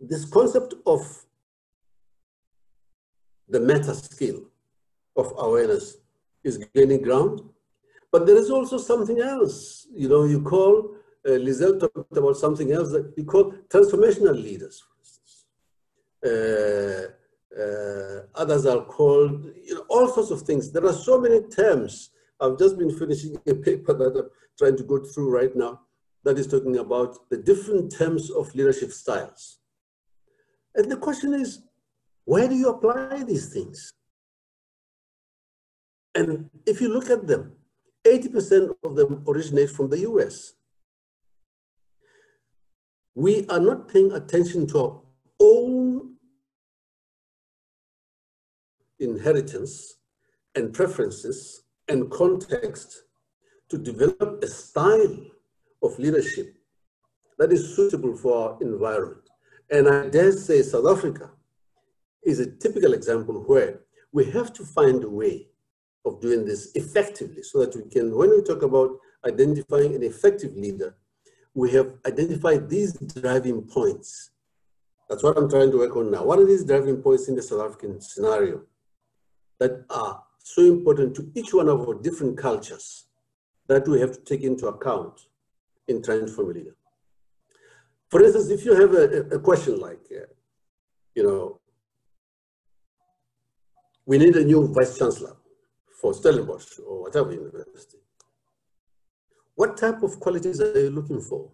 this concept of the meta skill of awareness is gaining ground, but there is also something else. You know, you call, uh, Lizelle talked about something else that we call transformational leaders. Uh, uh, others are called, you know, all sorts of things. There are so many terms. I've just been finishing a paper that I'm trying to go through right now that is talking about the different terms of leadership styles. And the question is, where do you apply these things? And if you look at them, 80% of them originate from the US. We are not paying attention to our own inheritance and preferences and context to develop a style of leadership that is suitable for our environment. And I dare say South Africa is a typical example where we have to find a way of doing this effectively so that we can, when we talk about identifying an effective leader, we have identified these driving points. That's what I'm trying to work on now. What are these driving points in the South African scenario that are so important to each one of our different cultures that we have to take into account in transform leader. For instance, if you have a, a question like, uh, you know, we need a new vice chancellor for Stellenbosch or whatever university. What type of qualities are you looking for?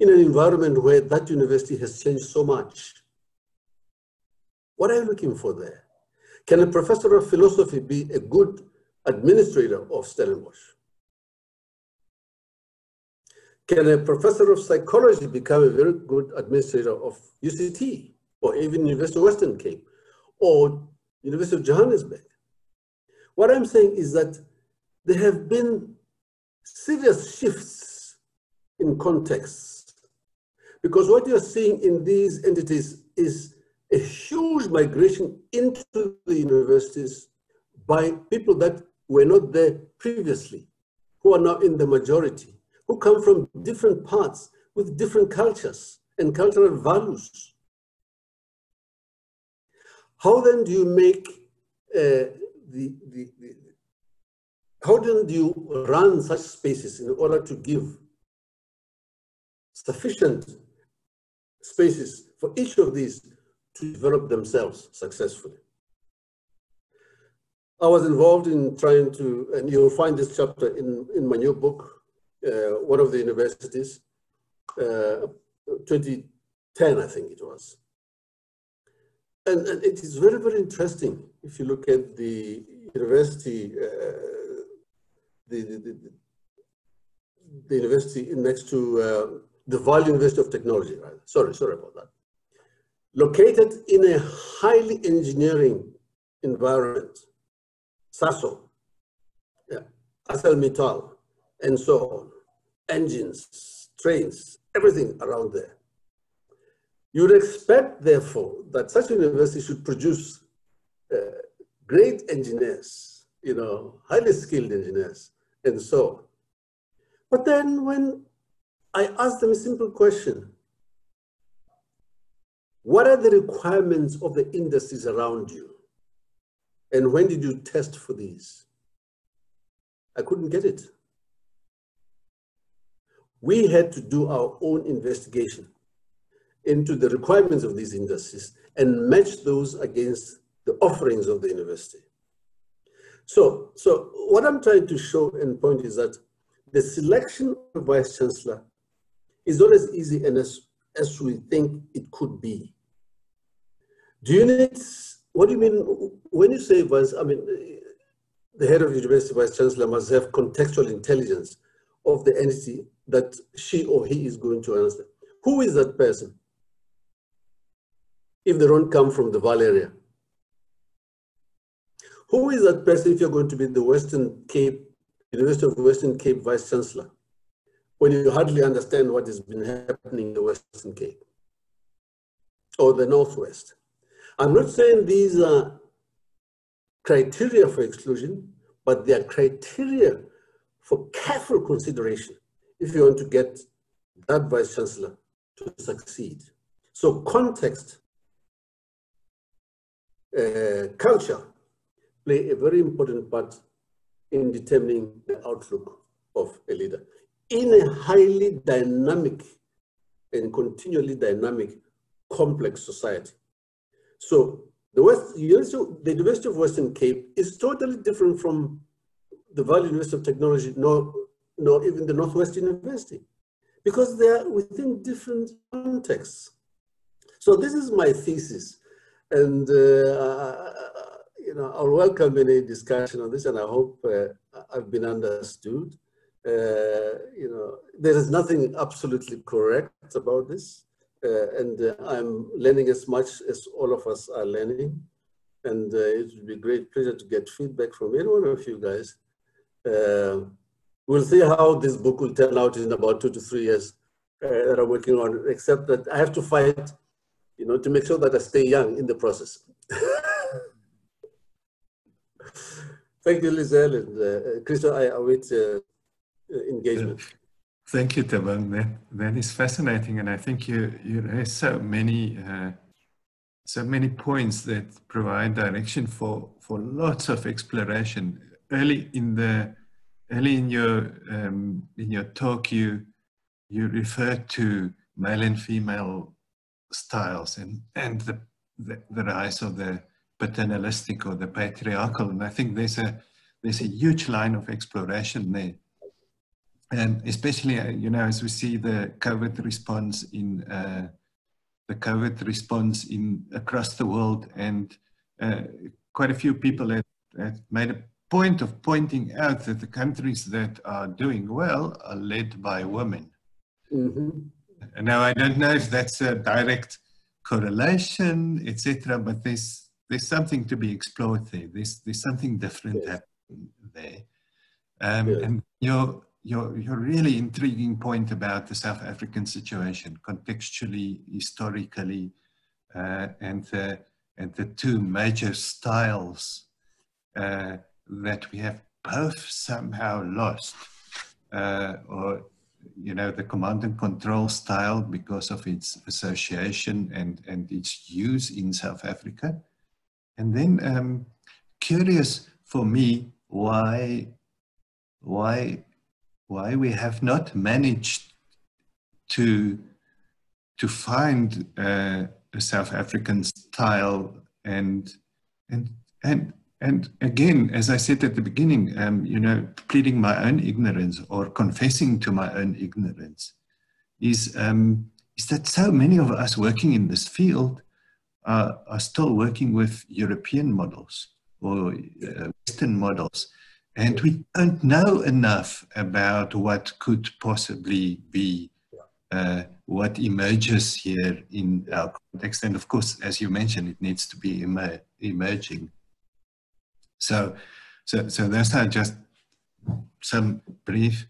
In an environment where that university has changed so much, what are you looking for there? Can a professor of philosophy be a good administrator of Stellenbosch? Can a professor of psychology become a very good administrator of UCT or even University of Western Cape or University of Johannesburg? What I'm saying is that there have been serious shifts in context because what you're seeing in these entities is a huge migration into the universities by people that were not there previously, who are now in the majority who come from different parts with different cultures and cultural values. How then do you make uh, the, the, the, how do you run such spaces in order to give sufficient spaces for each of these to develop themselves successfully? I was involved in trying to, and you'll find this chapter in, in my new book, uh, one of the universities, uh, 2010, I think it was. And, and, it is very, very interesting if you look at the university, uh, the, the, the, the, university next to uh, the Vaal University of Technology, right? Sorry, sorry about that. Located in a highly engineering environment, Sasol, yeah, ArcelorMittal, and so on, engines, trains, everything around there. You would expect, therefore, that such a university should produce uh, great engineers, you know, highly skilled engineers, and so on. But then when I asked them a simple question, what are the requirements of the industries around you? And when did you test for these? I couldn't get it we had to do our own investigation into the requirements of these industries and match those against the offerings of the university. So, so what I'm trying to show and point is that the selection of vice chancellor is not as easy and as, as we think it could be. Do you need, what do you mean, when you say vice, I mean, the head of the university vice chancellor must have contextual intelligence of the entity that she or he is going to answer. Who is that person? If they don't come from the Vaal area. Who is that person if you're going to be the Western Cape, University of Western Cape Vice Chancellor, when you hardly understand what has been happening in the Western Cape or the Northwest? I'm not saying these are criteria for exclusion, but they are criteria for careful consideration if you want to get that vice chancellor to succeed. So context, uh, culture play a very important part in determining the outlook of a leader. In a highly dynamic and continually dynamic, complex society. So the West, the University of Western Cape is totally different from the Vaal University of Technology, nor nor even the Northwest University, because they are within different contexts. So this is my thesis, and uh, you know I'll welcome any discussion on this, and I hope uh, I've been understood. Uh, you know, there is nothing absolutely correct about this, uh, and uh, I'm learning as much as all of us are learning, and uh, it would be a great pleasure to get feedback from any one of you guys. We'll see how this book will turn out in about two to three years uh, that I'm working on, except that I have to fight, you know, to make sure that I stay young in the process. Thank you, Lizelle and uh, Christo. I await uh, engagement. Thank you, Thabang. That, that is fascinating, and I think you you raise so many uh, so many points that provide direction for for lots of exploration early in the early in your um, in your talk, you you referred to male and female styles and and the, the, the rise of the paternalistic or the patriarchal, and I think there's a there's a huge line of exploration there, and especially uh, you know as we see the COVID response in uh, the COVID response in across the world and uh, quite a few people have, made a point of pointing out that the countries that are doing well are led by women. Mm-hmm. Now, I don't know if that's a direct correlation, etc., but there's there's something to be explored there. There's there's something different yes. happening there. Um, yes. And your your your really intriguing point about the South African situation, contextually, historically, uh, and the and the two major styles uh, that we have both somehow lost, uh, or you know, the command and control style because of its association and, and its use in South Africa. And then um, curious for me why, why, why we have not managed to, to find uh, a South African style and, and, and and again, as I said at the beginning, um, you know, pleading my own ignorance or confessing to my own ignorance is, um, is that so many of us working in this field are, are still working with European models or uh, Western models. And we don't know enough about what could possibly be uh, what emerges here in our context. And of course, as you mentioned, it needs to be emer emerging. So, so, so those are just some brief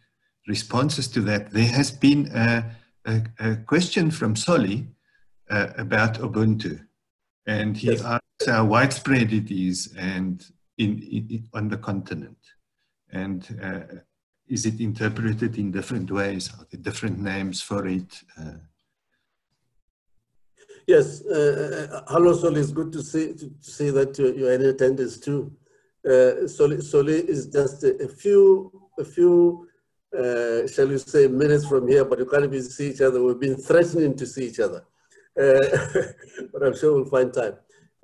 responses to that. There has been a, a, a question from Soli uh, about Ubuntu, and he yes. asks how widespread it is and in, in on the continent, and uh, is it interpreted in different ways? Are there different names for it? Uh, yes, uh, uh, hello, Soli. It's good to see to see that you're in attendance too uh, Soli, Soli is just a, few, a few, uh, shall we say, minutes from here, but you can't even see each other. We've been threatening to see each other, uh, but I'm sure we'll find time.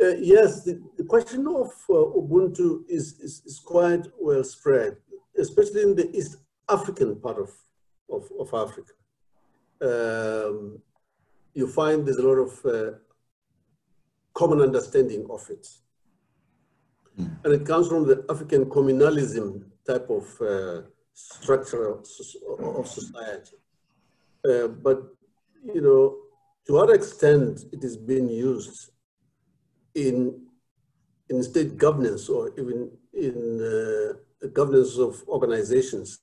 Uh, yes, the, the, question of Ubuntu is, is, is, quite well spread, especially in the East African part of, of, of Africa. Um, you find there's a lot of common understanding of it. And it comes from the African communalism type of uh, structure of, society. Uh, but, you know, to what extent it is being used in, in state governance or even in uh, the governance of organizations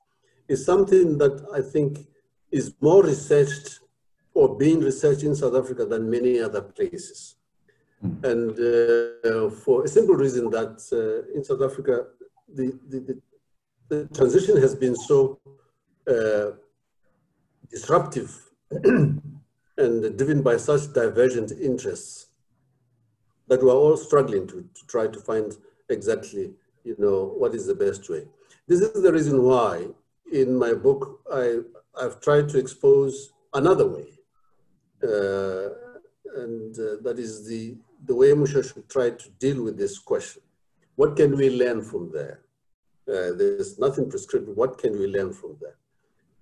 is something that I think is more researched or being researched in South Africa than many other places. Mm. And uh, for a simple reason that uh, in South Africa, the, the, the, the transition has been so uh, disruptive and driven by such divergent interests that we're all struggling to, to try to find exactly, you know, what is the best way. This is the reason why in my book, I, I've tried to expose another way. Uh, and uh, that is the the way Moshoeshoe try to deal with this question. What can we learn from there? Uh, there's nothing prescriptive. What can we learn from there?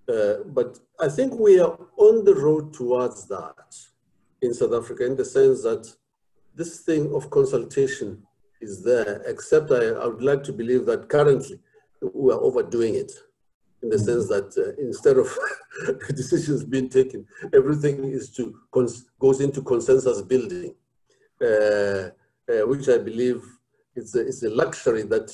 Uh, but I think we are on the road towards that in South Africa in the sense that this thing of consultation is there, except I, I would like to believe that currently we are overdoing it in the sense that uh, instead of decisions being taken, everything is to goes into consensus building. Uh, uh, which I believe is a, is a luxury that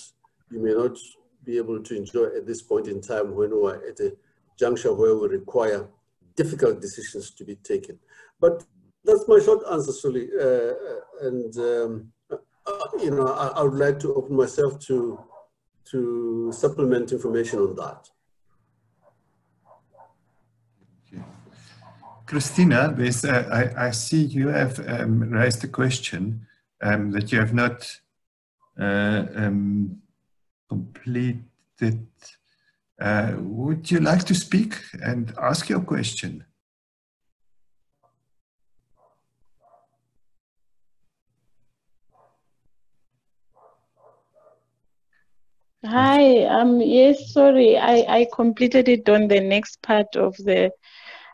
you may not be able to enjoy at this point in time when we are at a juncture where we require difficult decisions to be taken. But that's my short answer, Suli. Uh, and um, uh, you know, I, I, would like to open myself to to supplement information on that. Christina, uh, I, I, see you have um, raised a question um, that you have not uh, um, completed. Uh, would you like to speak and ask your question? Hi, um, yes, sorry, I, I completed it on the next part of the,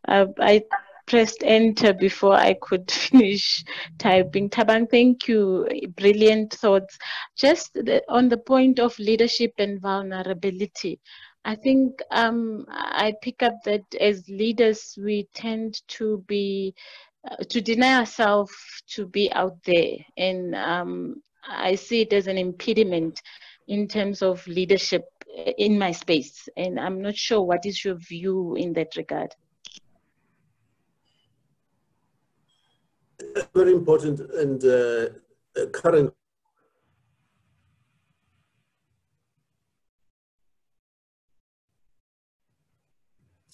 uh, I pressed enter before I could finish typing. Thabang, thank you. Brilliant thoughts. Just the, on the point of leadership and vulnerability, I think um, I pick up that as leaders, we tend to be uh, to deny ourselves to be out there, and um, I see it as an impediment in terms of leadership in my space. And I'm not sure what is your view in that regard. Very important and uh, current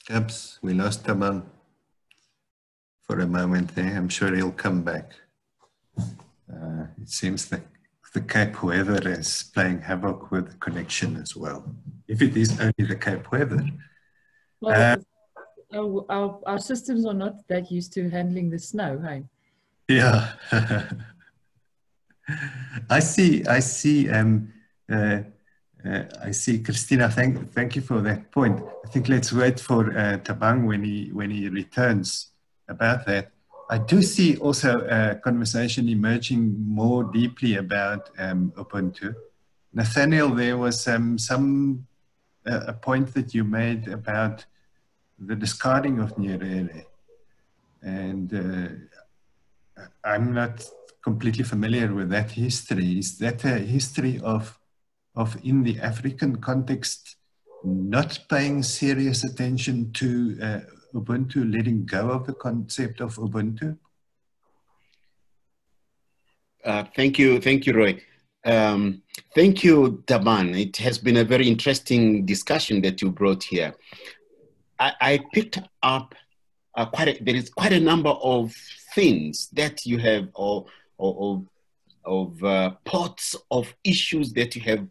Oops, we lost Thabang for a moment there. I'm sure he'll come back. Uh, it seems that the Cape weather is playing havoc with the connection as well. If it is only the Cape weather. Well, uh, our, our, our, systems are not that used to handling the snow, hey? Yeah. I see, I see, um, uh, uh, I see, Christina, thank, thank you for that point. I think let's wait for uh, Thabang when he, when he returns about that. I do see also a conversation emerging more deeply about um, Ubuntu. Nathaniel, there was um, some uh, a point that you made about the discarding of Nyerere, and uh, I'm not completely familiar with that history. Is that a history of of in the African context not paying serious attention to uh, Ubuntu, letting go of the concept of Ubuntu? Uh, thank you, thank you, Roy. Um, thank you, Thabang. It has been a very interesting discussion that you brought here. I, I picked up uh, quite a, there is quite a number of things that you have or or, of uh, parts of issues that you have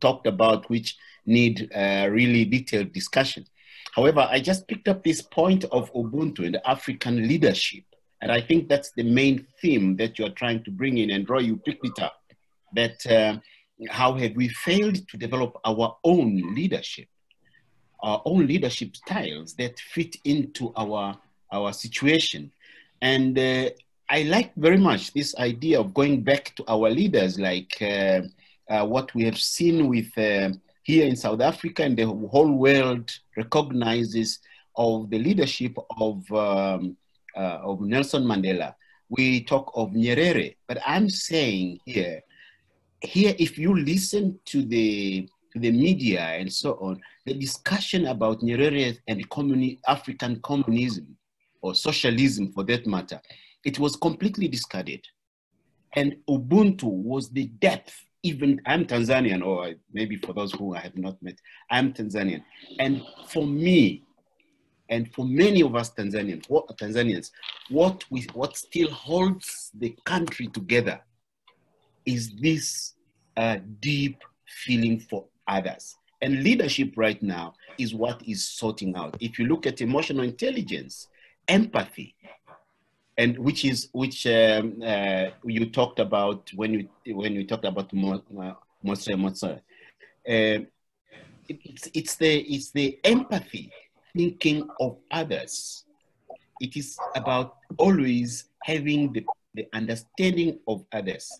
talked about which need uh, really detailed discussion. However, I just picked up this point of Ubuntu and African leadership. And I think that's the main theme that you're trying to bring in. And Roy, you picked it up that uh, how have we failed to develop our own leadership, our own leadership styles that fit into our, our situation. And uh, I like very much this idea of going back to our leaders, like uh, uh what we have seen with uh, here in South Africa and the whole world recognizes of the leadership of, um, uh, of Nelson Mandela. We talk of Nyerere, but I'm saying here, here if you listen to the to the media and so on, the discussion about Nyerere and communi- African communism or socialism for that matter, it was completely discarded. And Ubuntu was the depth even I'm Tanzanian, or maybe for those who I have not met, I'm Tanzanian. And for me, and for many of us Tanzanians, what, Tanzanians, what we what still holds the country together is this uh, deep feeling for others. And leadership right now is what is sorting out. If you look at emotional intelligence, empathy, and which is which um, uh, you talked about when you when you talked about Mose Mose. Uh, it's it's the it's the empathy, thinking of others. It is about always having the, the understanding of others.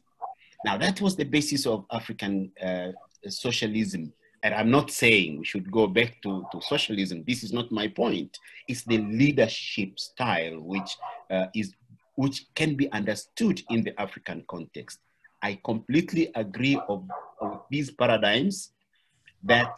Now that was the basis of African uh, socialism. And I'm not saying we should go back to, to socialism. This is not my point. It's the leadership style which uh, is which can be understood in the African context. I completely agree of, of these paradigms that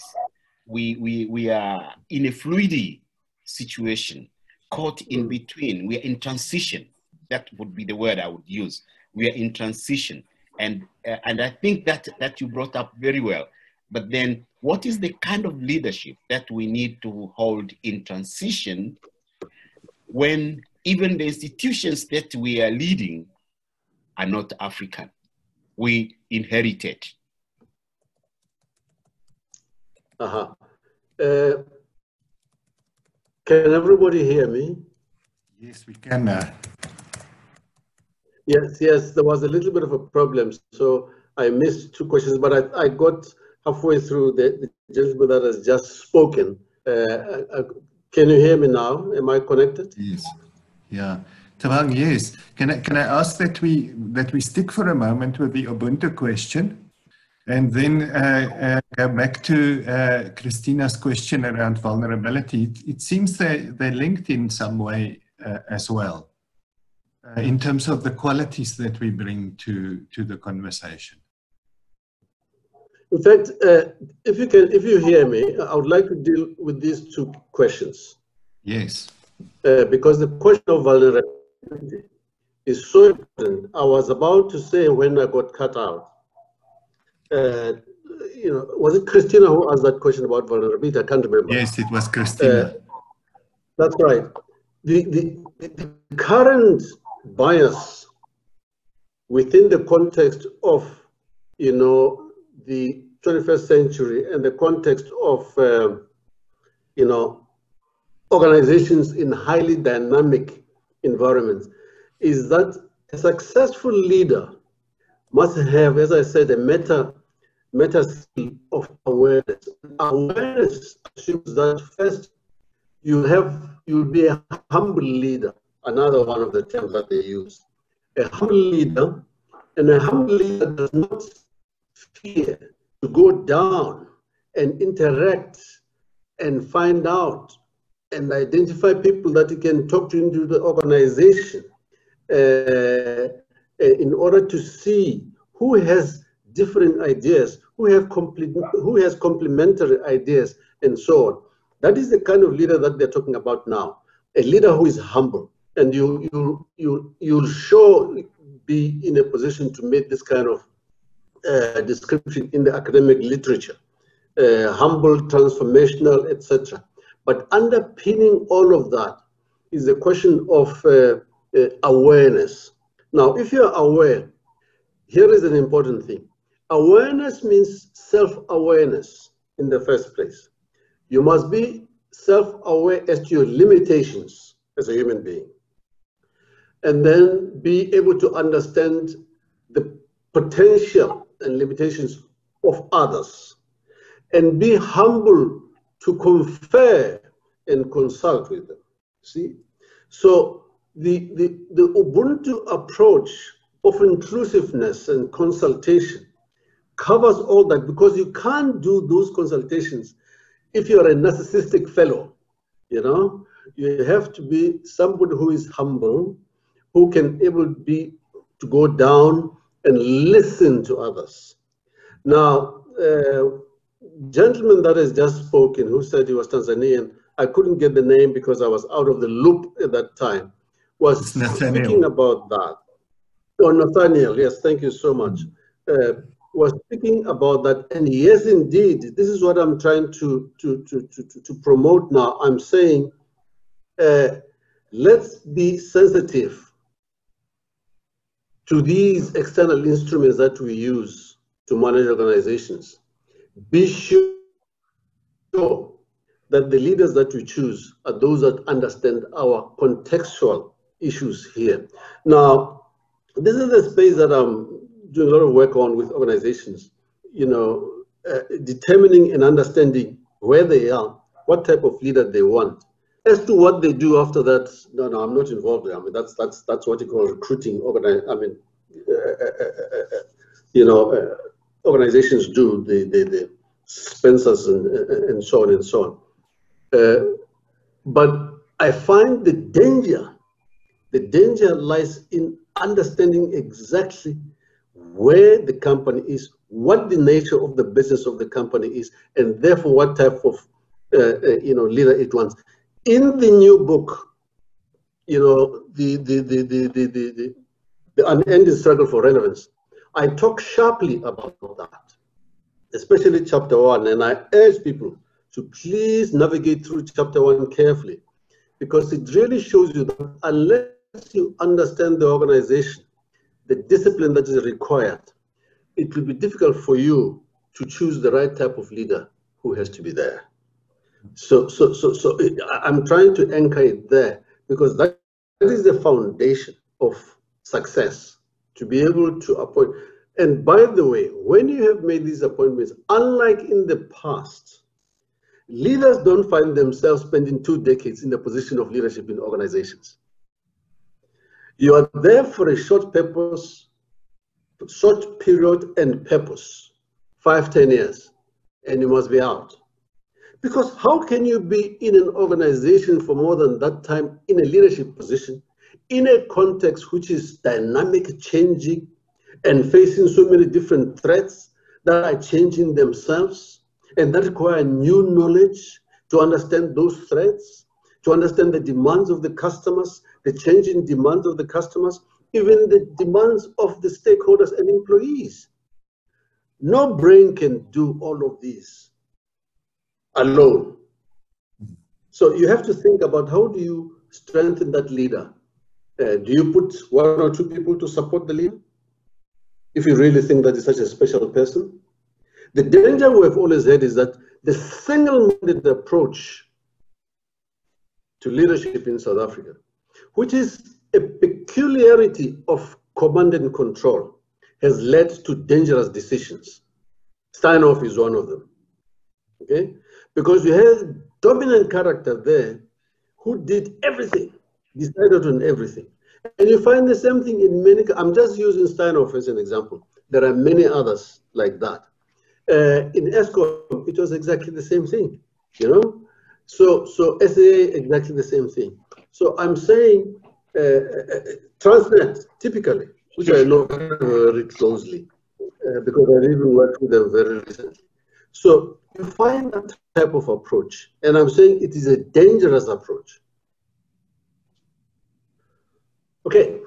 we, we, we are in a fluid situation, caught in between. We are in transition. That would be the word I would use. We are in transition. And, uh, and I think that, that you brought up very well. But then what is the kind of leadership that we need to hold in transition when even the institutions that we are leading are not African. We inherited. Uh-huh. Uh, can everybody hear me? Yes, we can. Uh... Yes, yes, there was a little bit of a problem. So I missed two questions, but I, I got halfway through the, the gentleman that has just spoken. Uh, uh, can you hear me now? Am I connected? Yes. Yeah. Thabang, yes. Can I, can I ask that we, that we stick for a moment with the Ubuntu question? And then uh, uh, go back to uh, Christina's question around vulnerability. It, it seems they, they're linked in some way uh, as well, in terms of the qualities that we bring to, to the conversation. In fact, uh, if you can, if you hear me, I would like to deal with these two questions. Yes. because the question of vulnerability is so important. I was about to say when I got cut out uh, you know, was it Christina who asked that question about vulnerability? I can't remember. Yes, it was Christina. Uh, that's right. The, the, the current bias within the context of, you know, the 21st century and the context of, uh, you know, organizations in highly dynamic environments is that a successful leader must have, as I said, a meta meta skill of awareness. Awareness assumes that first you have you'll be a humble leader. Another one of the terms that they use. A humble leader, and a humble leader does not fear to go down and interact and find out and identify people that you can talk to into the organization uh, in order to see who has different ideas, who have complete, who has complementary ideas, and so on. That is the kind of leader that they're talking about now. A leader who is humble, and you you you you'll sure be in a position to make this kind of uh, description in the academic literature. Uh, humble, transformational, etc. But underpinning all of that is the question of uh, uh awareness. Now, if you're aware, here is an important thing. Awareness means self-awareness in the first place. You must be self-aware as to your limitations as a human being. And then be able to understand the potential and limitations of others. And be humble to confer and consult with them. See? So the, the, the Ubuntu approach of inclusiveness and consultation covers all that because you can't do those consultations if you're a narcissistic fellow. You know, you have to be somebody who is humble, who can able be to go down and listen to others. Now, uh, gentleman that has just spoken, who said he was Tanzanian, I couldn't get the name because I was out of the loop at that time, was speaking about that. Oh, Nathaniel, yes, thank you so much. Uh, was speaking about that, and yes, indeed, this is what I'm trying to, to, to, to, to promote now. I'm saying, uh, let's be sensitive to these external instruments that we use to manage organizations. Be sure that the leaders that we choose are those that understand our contextual issues here. Now, this is the space that I'm doing a lot of work on with organizations, you know, uh, determining and understanding where they are, what type of leader they want. As to what they do after that, no, no, I'm not involved. I mean, that's that's that's what you call recruiting. Organize, I mean, uh, uh, uh, uh you know, organizations do the the, the Spencers and and so on and so on. but I find the danger, the danger lies in understanding exactly where the company is, what the nature of the business of the company is, and therefore what type of uh, uh, you know leader it wants. In the new book, you know the the the the the, the, the, unending struggle for relevance. I talk sharply about that, especially chapter one, and I urge people to please navigate through chapter one carefully, because it really shows you that unless you understand the organization the discipline that is required, it will be difficult for you to choose the right type of leader who has to be there. So, so, so, so I'm trying to anchor it there because that is the foundation of success to be able to appoint. And by the way, when you have made these appointments, unlike in the past, leaders don't find themselves spending two decades in the position of leadership in organizations. You are there for a short purpose, short period and purpose, five, ten years, and you must be out. Because how can you be in an organization for more than that time in a leadership position, in a context which is dynamic, changing, and facing so many different threats that are changing themselves and that require new knowledge to understand those threats, to understand the demands of the customers, the changing demands of the customers, even the demands of the stakeholders and employees. No brain can do all of these alone. So you have to think about how do you strengthen that leader? Uh, do you put one or two people to support the leader? If you really think that is such a special person. The danger we have always had is that the single-minded approach to leadership in South Africa, which is a peculiarity of command and control, has led to dangerous decisions. Steinhoff is one of them. Okay? Because you have dominant character there who did everything, decided on everything. And you find the same thing in many, I'm just using Steinhoff as an example. There are many others like that. Uh, in Eskom, it was exactly the same thing, you know? So, so SAA, exactly the same thing. So I'm saying uh, uh, Transnet, typically, which I know very closely, uh, because I've even worked with them very recently. So you find that type of approach, and I'm saying it is a dangerous approach. Okay,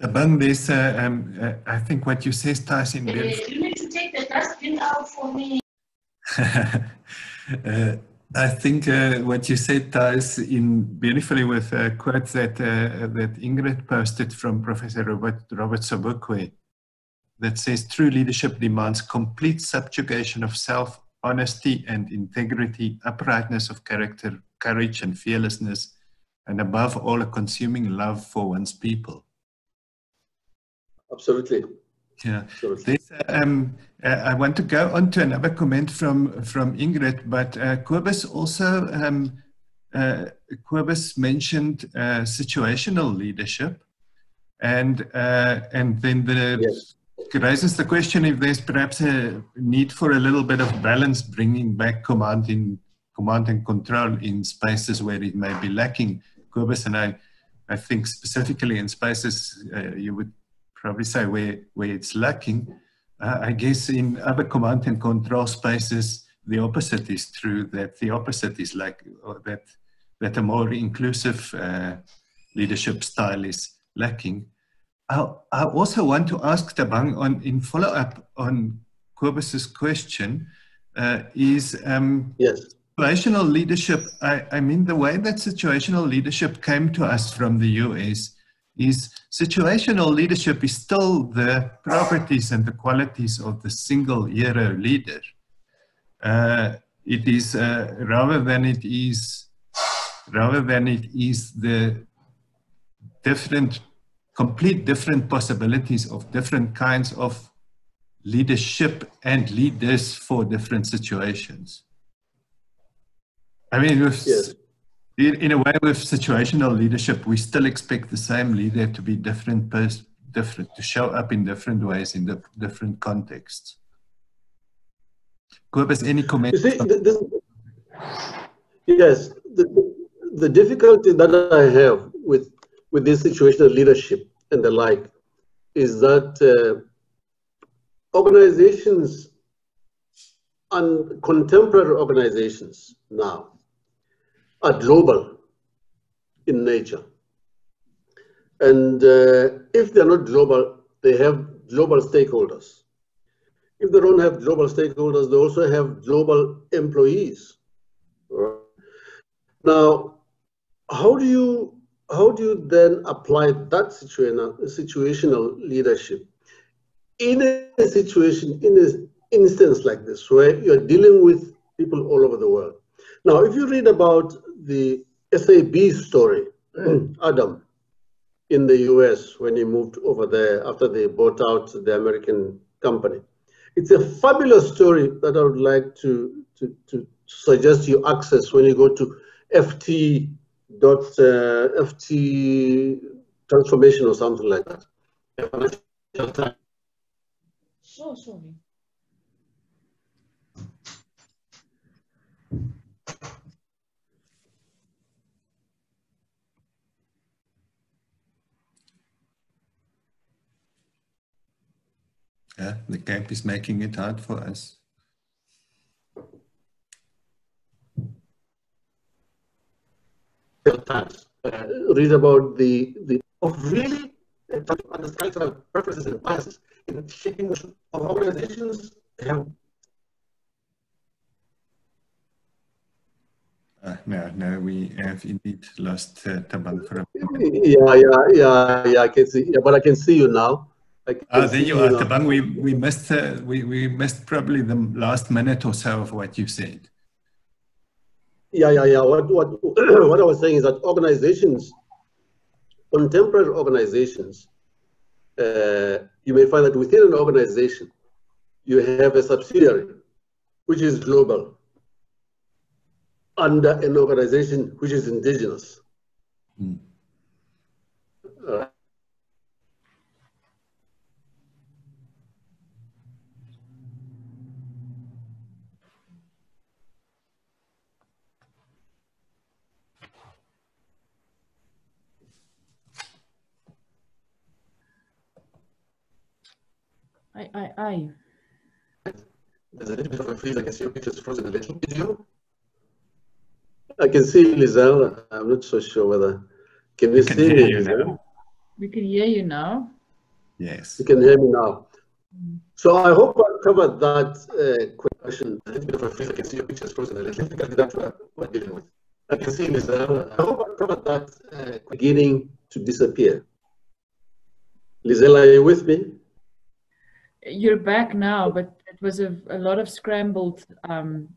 Thabang, there's, uh, um, uh, I think what you say ties in there. You need to take the dustbin out for me. uh, I think uh, what you said ties in beautifully with a quote that, uh, that Ingrid posted from Professor Robert, Robert Sobukwe that says true leadership demands complete subjugation of self, honesty and integrity, uprightness of character, courage and fearlessness, and above all, a consuming love for one's people. Absolutely. Yeah. Absolutely. Um, uh, I want to go on to another comment from from Ingrid, but uh, Kobus also um, uh, Kobus mentioned uh, situational leadership, and uh, and then the yes. Raises the question if there's perhaps a need for a little bit of balance, bringing back command in command and control in spaces where it may be lacking. Kobus and I, I think specifically in spaces uh, you would probably say where, where it's lacking. Uh, I guess in other command and control spaces, the opposite is true, that the opposite is like that, that a more inclusive uh, leadership style is lacking. I, I also want to ask Thabang on, in follow-up on Kobus's question, uh, is um, yes. situational leadership, I, I mean, the way that situational leadership came to us from the US is situational leadership is still the properties and the qualities of the single hero leader. Uh, it is uh, rather than it is rather than it is the different complete different possibilities of different kinds of leadership and leaders for different situations. I mean, yes. in a way with situational leadership we still expect the same leader to be different pers- different to show up in different ways in the different contexts. Kobus, any comments see, the, the, yes the, the difficulty that i have with with this situational leadership and the like is that uh, organizations and contemporary organizations now are global in nature. And uh, if they're not global, they have global stakeholders. If they don't have global stakeholders, they also have global employees. Now, how do you how do you then apply that situational situational leadership in a situation in an instance like this where you're dealing with people all over the world? Now, if you read about the SAB story, mm. Adam, in the US when he moved over there after they bought out the American company. It's a fabulous story that I would like to, to, to suggest you access when you go to ft dot uh, ft transformation or something like that. A. Sure, sorry. Yeah, the gap is making it hard for us. Times. Uh, read about the the of really uh, understand cultural preferences and biases in shaping of organizations have Uh, no, no, we have indeed lost uh, Thabang for a yeah yeah yeah yeah I can see yeah but I can see you now. I Ah, there you are, now. Thabang. We we missed uh, we we missed probably the last minute or so of what you said. Yeah, yeah, yeah. What, what, what I was saying is that organizations, contemporary organizations, uh, you may find that within an organization, you have a subsidiary, which is global, under an organization which is indigenous. Hmm. I, I, I. There's a little bit of a freeze. I can see your picture's frozen a little. Did you? I can see Lizelle. I'm not so sure whether. Can you can see hear me? you Lizelle? now. We can hear you now. Yes. You can hear me now. So I hope I covered that uh, question. A little bit of a freeze. I can see your picture's frozen a little. Because that's what we're dealing with. I can see Lizelle. I hope I covered that uh, beginning to disappear. Lizelle, are you with me? You're back now, but it was a, a lot of scrambled um,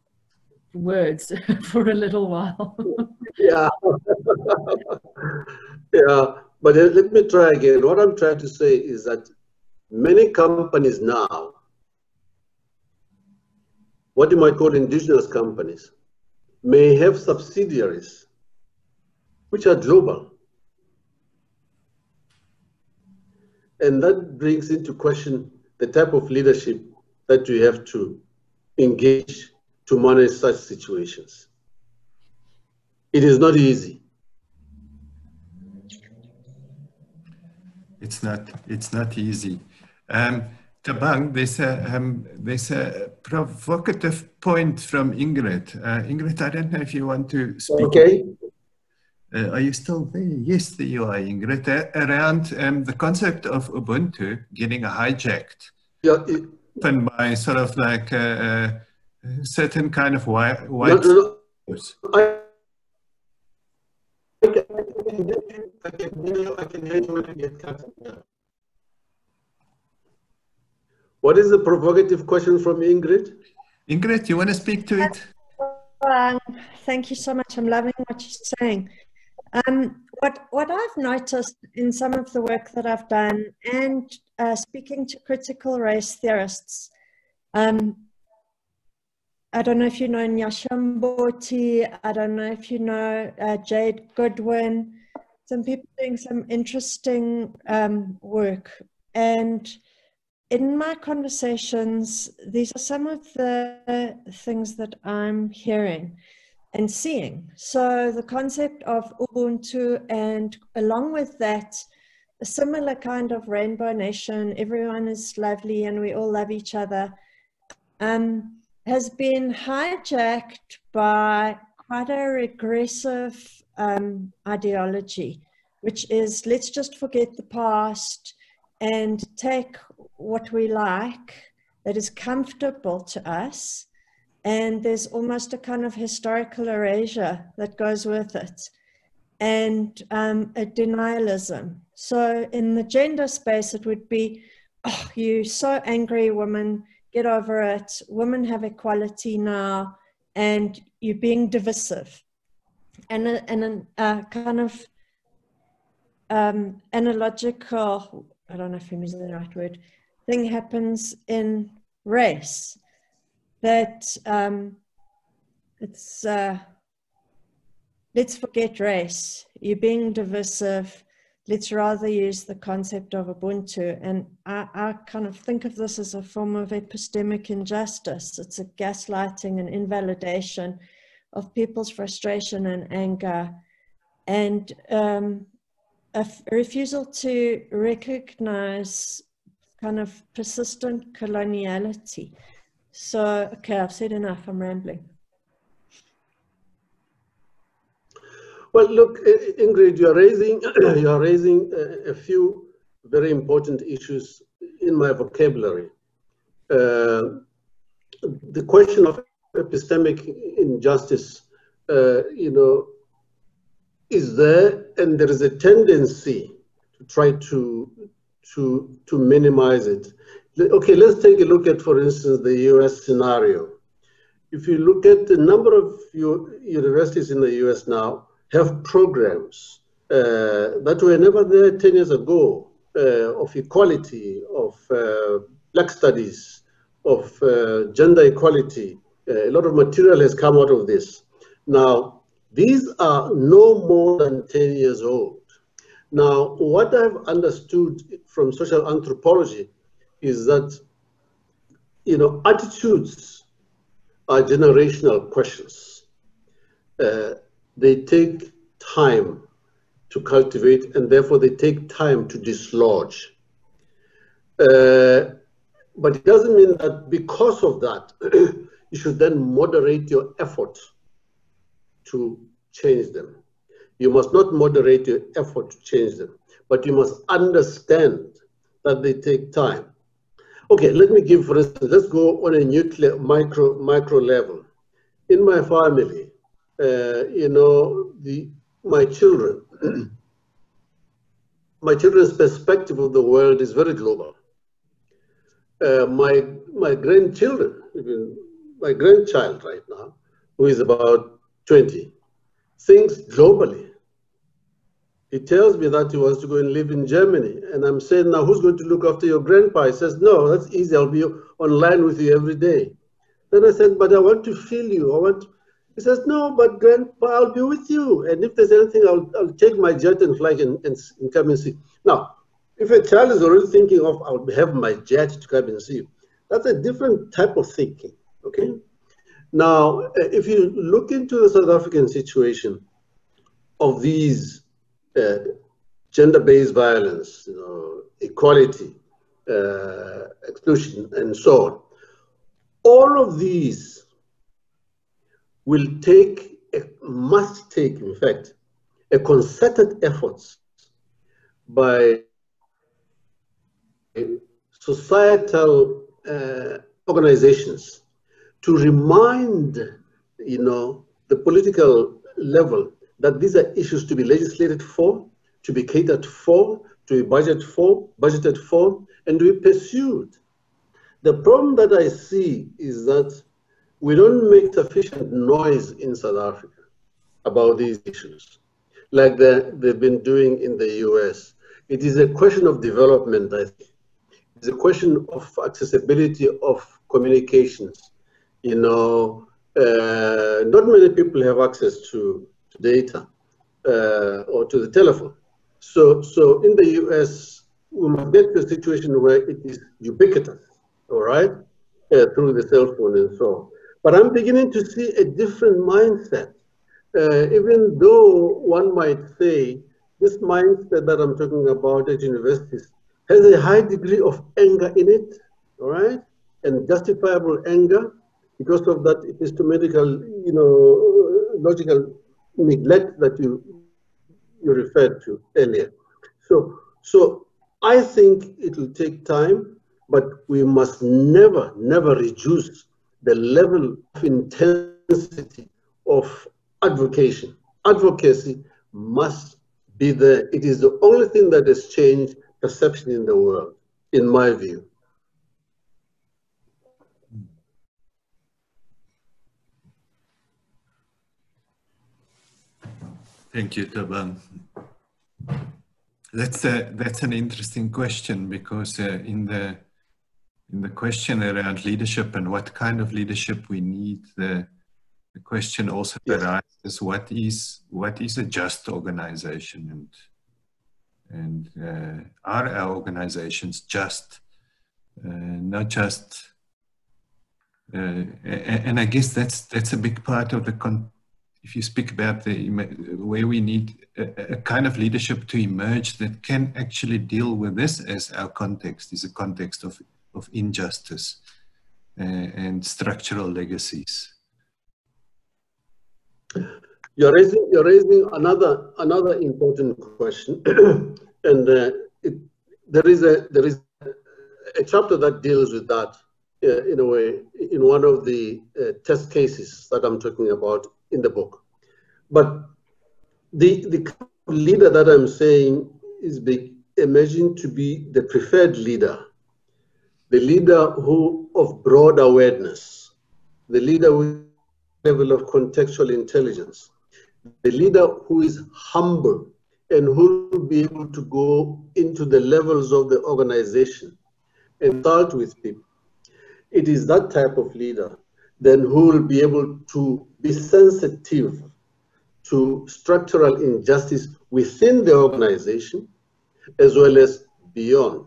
words for a little while. Yeah. yeah. But uh, let me try again. What I'm trying to say is that many companies now, what you might call indigenous companies, may have subsidiaries which are global. And that brings into question the type of leadership that you have to engage to manage such situations. It is not easy. It's not. It's not easy. Um, Thabang, there's a um, there's a provocative point from Ingrid. Uh, Ingrid, I don't know if you want to speak. Okay. Uh, are you still there? Yes, there you are, Ingrid. Uh, around um, the concept of Ubuntu getting hijacked, Yeah, it, often by sort of like a, a certain kind of white. white no, groups. no, I, I can, I can you, I can hear you, I can hear you when you get cut. Yeah. What is the provocative question from Ingrid? Ingrid, you want to speak to it? Um, thank you so much. I'm loving what you're saying. Um, what what I've noticed in some of the work that I've done and uh, speaking to critical race theorists, um, I don't know if you know Nyasha Mboti, I don't know if you know uh, Jade Goodwin, some people doing some interesting um, work. And in my conversations, these are some of the things that I'm hearing and seeing. So the concept of Ubuntu, and along with that, a similar kind of rainbow nation, everyone is lovely and we all love each other, um, has been hijacked by quite a regressive um, ideology, which is let's just forget the past and take what we like that is comfortable to us. And there's almost a kind of historical erasure that goes with it and um, a denialism. So in the gender space it would be oh you so angry woman. Get over it. Women have equality now and you're being divisive. And a, and a, a kind of um, analogical i don't know if i'm using the right word thing happens in race that um, it's uh, let's forget race. You're being divisive. let's rather use the concept of Ubuntu. And I, I kind of think of this as a form of epistemic injustice. It's a gaslighting and invalidation of people's frustration and anger, and um, a refusal to recognize kind of persistent coloniality. So, okay, I've said enough, I'm rambling. Well, look, Ingrid, you are raising you are raising a, a few very important issues in my vocabulary. Uh, the question of epistemic injustice, uh, you know, is there, and there is a tendency to try to to to minimize it. Okay, let's take a look at, for instance, the U.S. scenario. If you look at the number of universities in the U.S. now, have programs uh, that were never there 10 years ago uh, of equality, of uh, black studies, of uh, gender equality. Uh, a lot of material has come out of this. Now, these are no more than 10 years old. Now, what I've understood from social anthropology is that, you know, attitudes are generational questions. Uh, they take time to cultivate and therefore they take time to dislodge. Uh, but it doesn't mean that because of that, you should then moderate your effort to change them. You must not moderate your effort to change them, but you must understand that they take time. Okay, let me give, for instance, let's go on a nuclear micro, micro level. In my family, uh, you know, the, my children, my children's perspective of the world is very global. Uh, my, my grandchildren, even my grandchild right now, who is about 20, thinks globally. He tells me that he wants to go and live in Germany. And I'm saying, now who's going to look after your grandpa? He says, no, that's easy. I'll be online with you every day. Then I said, but I want to feel you. I want, he says, no, but grandpa, I'll be with you. And if there's anything, I'll, I'll take my jet and fly and, and, and come and see. Now, if a child is already thinking of, I'll have my jet to come and see you, that's a different type of thinking, okay? Now, uh, if you look into the South African situation of these uh, gender-based violence, you know, equality, uh, exclusion, and so on, all of these will take, must take, in fact, a concerted efforts by societal uh, organizations to remind, you know, the political level that these are issues to be legislated for, to be catered for, to be budgeted for, budgeted for, and to be pursued. The problem that I see is that we don't make sufficient noise in South Africa about these issues, like they've been doing in the US. It is a question of development, I think. It's a question of accessibility of communications. You know, uh, not many people have access to, to data uh, or to the telephone. So, so in the US, we must get to a situation where it is ubiquitous, all right, uh, through the cell phone and so on. But I'm beginning to see a different mindset. Uh, even though one might say this mindset that I'm talking about at universities has a high degree of anger in it, all right, and justifiable anger because of that epistematical, you know, logical neglect that you you referred to earlier. So, so I think it will take time, but we must never, never reduce the level of intensity of advocacy. Advocacy must be there. It is the only thing that has changed perception in the world, in my view. Thank you, Thabang. That's a, that's an interesting question because uh, in the in the question around leadership and what kind of leadership we need, the, the question also yes. arises: what is what is a just organization, and and uh, are our organizations just, uh, not just, uh, and I guess that's that's a big part of the con. If you speak about the way we need a, a kind of leadership to emerge that can actually deal with this as our context is a context of of injustice uh, and structural legacies. You're raising, you're raising another another important question, and uh, it, there is a there is a chapter that deals with that uh, in a way in one of the uh, test cases that I'm talking about in the book. But the the leader that I'm saying is big, emerging to be the preferred leader, the leader who of broad awareness, the leader with level of contextual intelligence, the leader who is humble and who will be able to go into the levels of the organization and start with people. It is that type of leader then who will be able to be sensitive to structural injustice within the organization as well as beyond.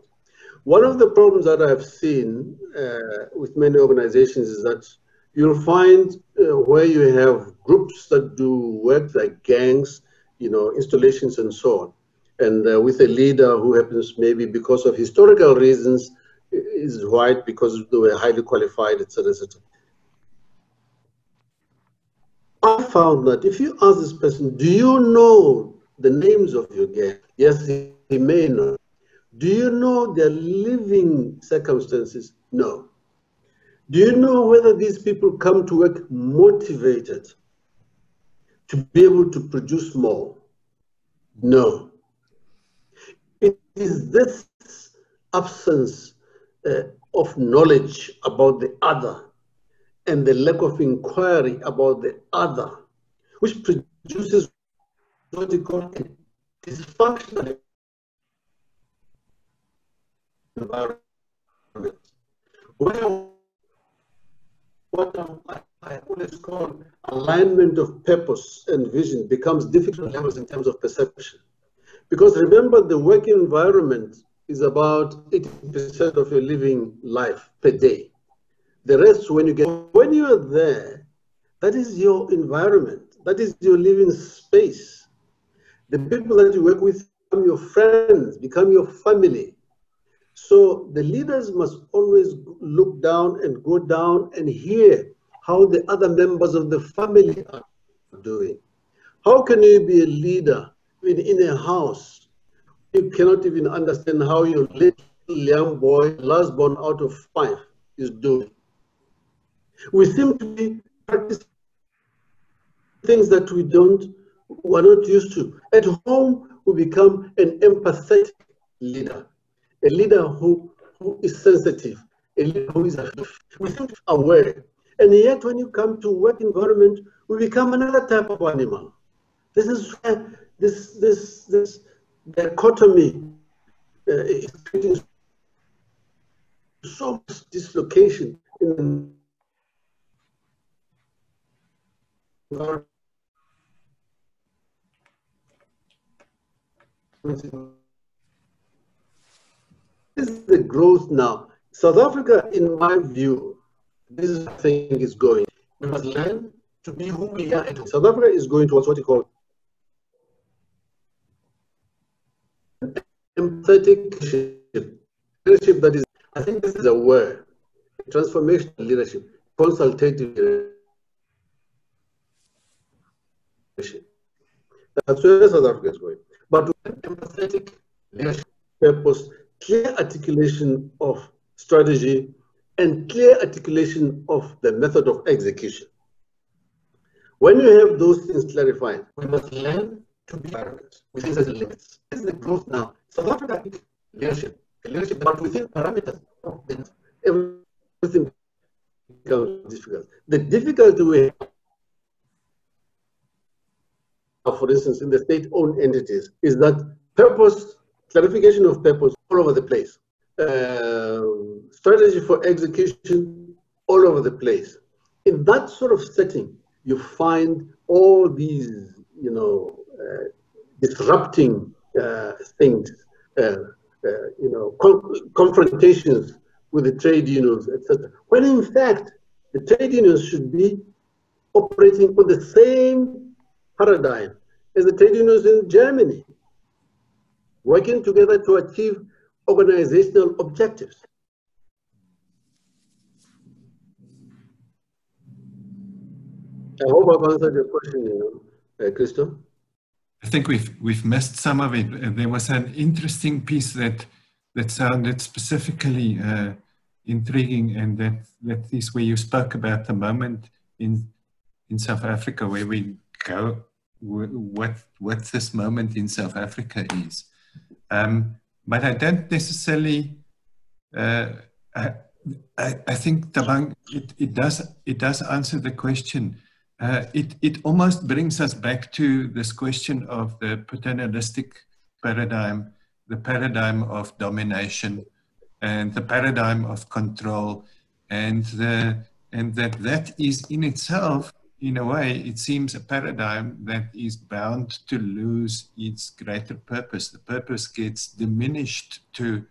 One of the problems that I've seen uh, with many organizations is that you'll find uh, where you have groups that do work like gangs, you know, installations and so on. And uh, with a leader who happens maybe because of historical reasons is white because they were highly qualified, etc., etc. I found that if you ask this person, do you know the names of your gang? Yes, he, he may know. Do you know their living circumstances? No. Do you know whether these people come to work motivated to be able to produce more? No. It is this absence uh, of knowledge about the other and the lack of inquiry about the other, which produces what we call a dysfunctional environment, where what I always call alignment of purpose and vision becomes difficult levels in terms of perception. Because remember, the work environment is about 80% of your living life per day. The rest, when you get, when you are there, that is your environment. That is your living space. The people that you work with become your friends, become your family. So the leaders must always look down and go down and hear how the other members of the family are doing. How can you be a leader in, a house? You cannot even understand how your little young boy, last born out of five, is doing. We seem to be practicing things that we don't, we're not used to. At home, we become an empathetic leader a leader who, who is sensitive, a leader who is aware. And yet, when you come to work environment, we become another type of animal. This is where this this this dichotomy uh, is creating so much dislocation in environment is the growth now. South Africa, in my view, this is thing is going. We must learn to be who we are. South Africa is going towards what you call empathetic leadership. Leadership that is, I think this is a word, transformational leadership, consultative leadership. That's where South Africa is going. But empathetic leadership, purpose, clear articulation of strategy and clear articulation of the method of execution. When you have those things clarified, we must learn to be arrogant within the limits. This is the growth now. South Africa leadership, leadership, but within parameters, everything becomes difficult. The difficulty we have, for instance, in the state-owned entities, is that purpose clarification of purpose all over the place. Uh, strategy for execution all over the place. In that sort of setting, you find all these, you know, uh, disrupting uh, things, uh, uh, you know, confrontations with the trade unions, etc. When in fact, the trade unions should be operating on the same paradigm as the trade unions in Germany, working together to achieve organizational objectives. I hope I've answered your question, you know, uh, Christo. I think we've we've missed some of it. There was an interesting piece that that sounded specifically uh, intriguing, and that that is where you spoke about the moment in in South Africa where we go. What what this moment in South Africa is, um, but I don't necessarily. Uh, I, I, think Thabang, it, it does it does answer the question uh, it, it almost brings us back to this question of the paternalistic paradigm, the paradigm of domination, and the paradigm of control, and the and that that is in itself, in a way, it seems a paradigm that is bound to lose its greater purpose. The purpose gets diminished to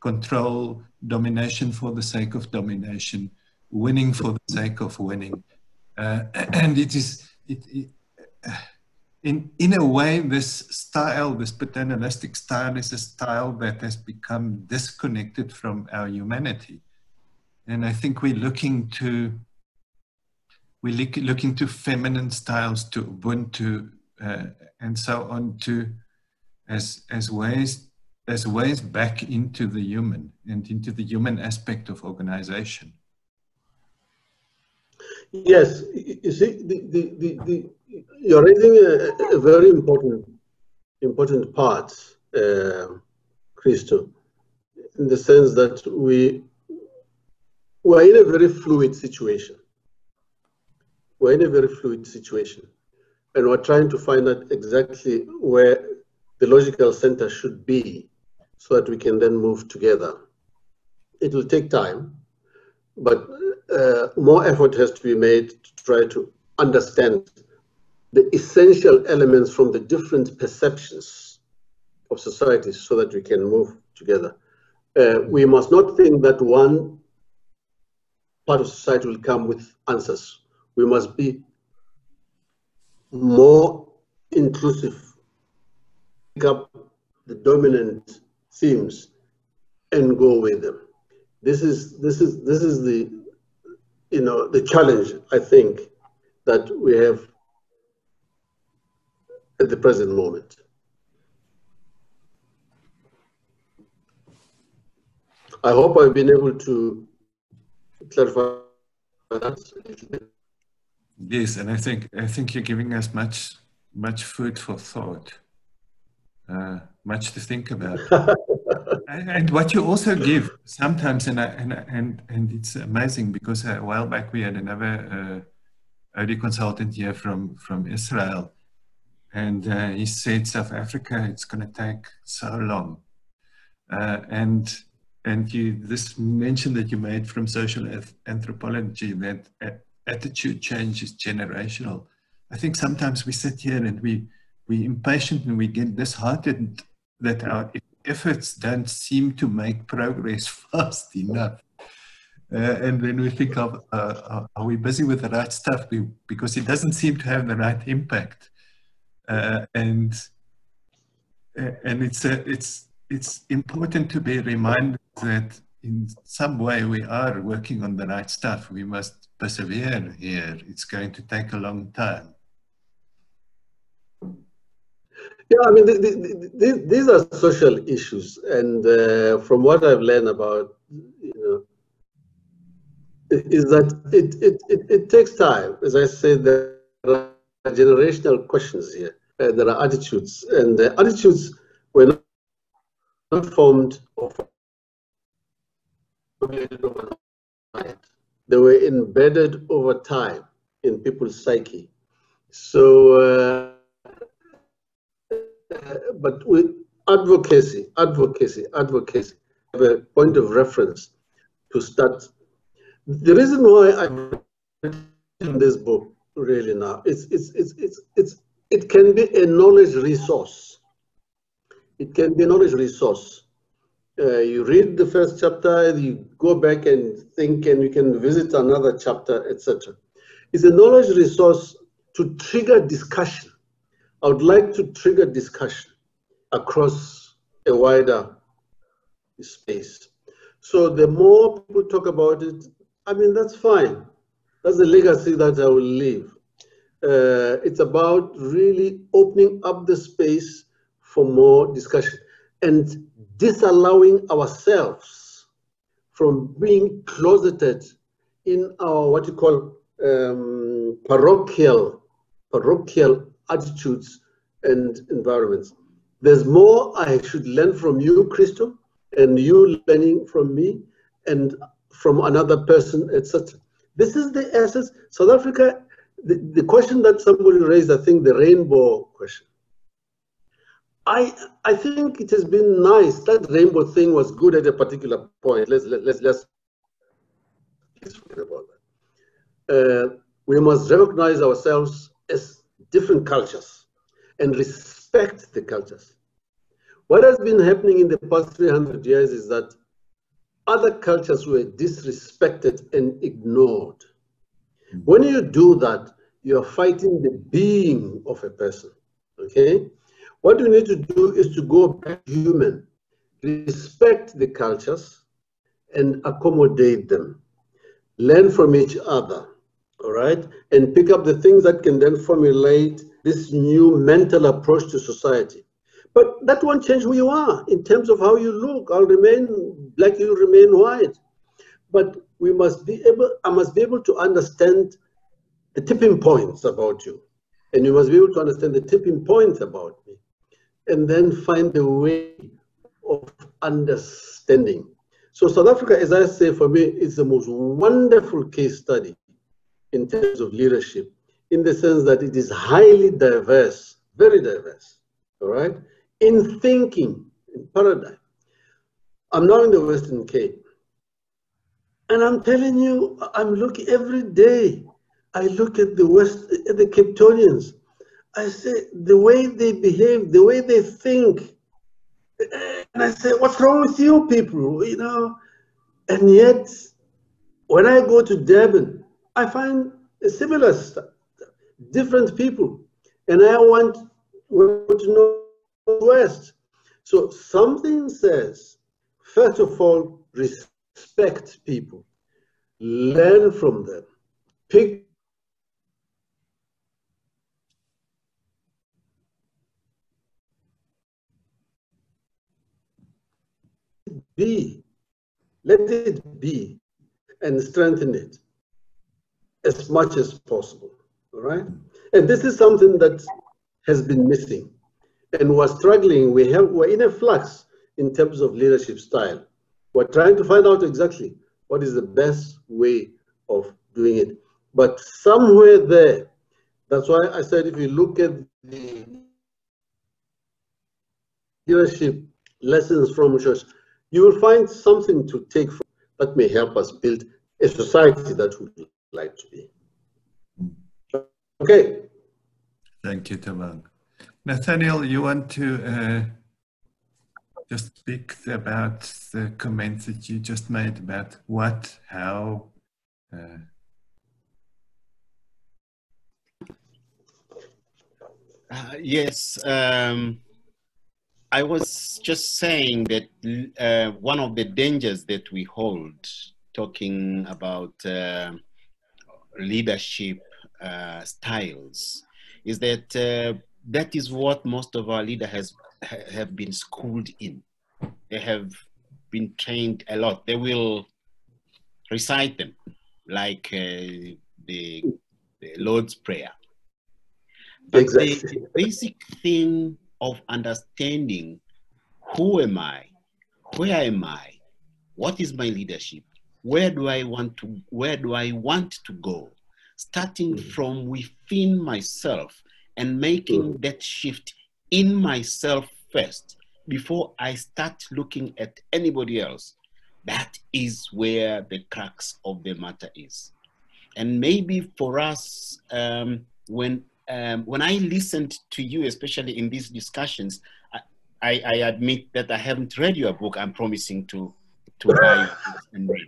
control, domination for the sake of domination, winning for the sake of winning. Uh, and it is, it, it, uh, in, in a way, this style, this paternalistic style is a style that has become disconnected from our humanity. And I think we're looking to, we're look, looking to feminine styles, to Ubuntu, uh, and so on, to as, as ways as ways back into the human and into the human aspect of organization. Yes, you see, the, the, the, the you're raising a, a, very important important part, uh, Christo, in the sense that we we're in a very fluid situation. We're in a very fluid situation, and we're trying to find out exactly where the logical center should be, so that we can then move together. It will take time, but uh, more effort has to be made to try to understand the essential elements from the different perceptions of societies so that we can move together. Uh, we must not think that one part of society will come with answers. We must be more inclusive, pick up the dominant themes and go with them. This is this is this is the you know, the challenge, I think, that we have at the present moment. I hope I've been able to clarify that. Yes, and I think I think you're giving us much much food for thought, uh, much to think about. and what you also give sometimes, and I, and and and it's amazing because a while back we had another uh, OD consultant here from from Israel, and uh, he said South Africa it's going to take so long, uh, and and you this mention that you made from social anthropology that attitude change is generational. I think sometimes we sit here and we we impatient and we get disheartened that our efforts don't seem to make progress fast enough. Uh, and then we think of, uh, uh, are we busy with the right stuff? We, because it doesn't seem to have the right impact. Uh, and uh, and it's, a, it's, it's important to be reminded that in some way we are working on the right stuff. We must persevere here. It's going to take a long time. Yeah, I mean, the, the, the, these are social issues, and uh, from what I've learned about, you know, is that it, it, it, it takes time. As I said, there are generational questions here. Uh, there are attitudes, and the attitudes were not formed or overnight. They were embedded over time in people's psyche. So. Uh, but with advocacy, advocacy, advocacy, have a point of reference to start. The reason why I'm in this book really now, it's, it's, it's, it's, it's, it can be a knowledge resource. It can be a knowledge resource. Uh, you read the first chapter, you go back and think, and you can visit another chapter, etc. It's a knowledge resource to trigger discussion. I would like to trigger discussion across a wider space. So the more people talk about it, I mean, that's fine. That's the legacy that I will leave. Uh, it's about really opening up the space for more discussion and disallowing ourselves from being closeted in our what you call um, parochial parochial attitudes and environments. There's more I should learn from you, Christo, and you learning from me and from another person, etc. This is the essence. South Africa, the, the question that somebody raised, I think the rainbow question. I I think it has been nice. That rainbow thing was good at a particular point. Let's let, let's let's forget about that. Uh, we must recognize ourselves as different cultures and respect the cultures. What has been happening in the past 300 years is that other cultures were disrespected and ignored. When you do that, you're fighting the being of a person. Okay? What you need to do is to go back human, respect the cultures, and accommodate them. Learn from each other, all right? And pick up the things that can then formulate this new mental approach to society. But that won't change who you are in terms of how you look. I'll remain black, you remain white. But we must be able, I must be able to understand the tipping points about you. And you must be able to understand the tipping points about me. And then find a way of understanding. So South Africa, as I say, for me, is the most wonderful case study in terms of leadership, in the sense that it is highly diverse, very diverse, all right? in thinking, in paradigm. I'm now in the Western Cape. And I'm telling you, I'm looking every day. I look at the West, at the Cape Townians. I say, the way they behave, the way they think. And I say, what's wrong with you people? You know? And yet, when I go to Durban, I find similar stuff, different people. And I want, to know West. So something says, first of all, respect people, learn from them, pick be, let it be, and strengthen it as much as possible. All right? And this is something that has been missing and we're struggling. We have, we're in a flux in terms of leadership style. We're trying to find out exactly what is the best way of doing it. But somewhere there, that's why I said if you look at the leadership lessons from church, you will find something to take from that may help us build a society that we would like to be. Okay. Thank you, Thabang. Nathaniel, you want to uh, just speak about the comments that you just made about what, how? Uh... Uh, yes, um, I was just saying that uh, one of the dangers that we hold, talking about uh, leadership uh, styles, is that that is what most of our leaders has have been schooled in. They have been trained a lot. They will recite them like uh, the, the, Lord's Prayer. But exactly. the basic thing of understanding who am I, where am I, what is my leadership, where do I want to where do I want to go, starting mm. from within myself and making mm. that shift in myself first before I start looking at anybody else. That is where the crux of the matter is. And maybe for us, um, when um, when I listened to you, especially in these discussions, I, I, I admit that I haven't read your book. I'm promising to to buy and read.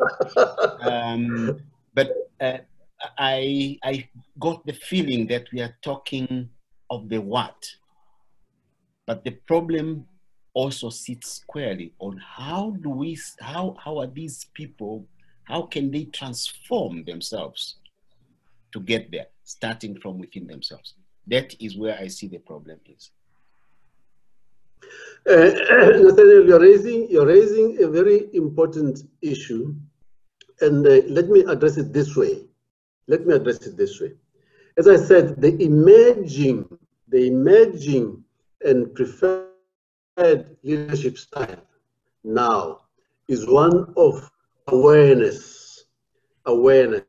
Um, but uh, I I got the feeling that we are talking of the what, but the problem also sits squarely on how do we how how are these people how can they transform themselves to get there starting from within themselves that is where i see the problem is uh, Nathaniel, you're raising, you're raising a very important issue. And uh, let me address it this way. Let me address it this way. As I said, the emerging, the emerging and preferred leadership style now is one of awareness. Awareness.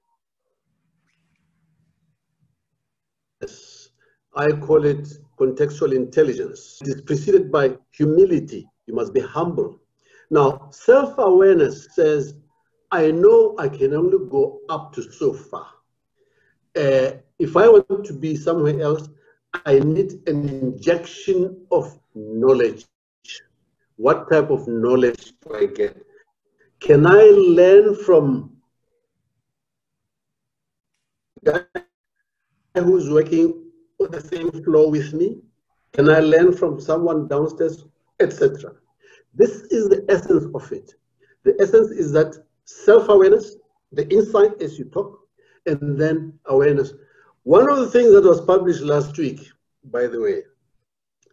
I call it contextual intelligence. It is preceded by humility. You must be humble. Now, self awareness says, I know I can only go up to so far. Uh, if I want to be somewhere else, I need an injection of knowledge. What type of knowledge do I get? Can I learn from guy who's working the same floor with me? Can I learn from someone downstairs, etc.? This is the essence of it. The essence is that self-awareness, the insight as you talk, and then awareness. One of the things that was published last week, by the way,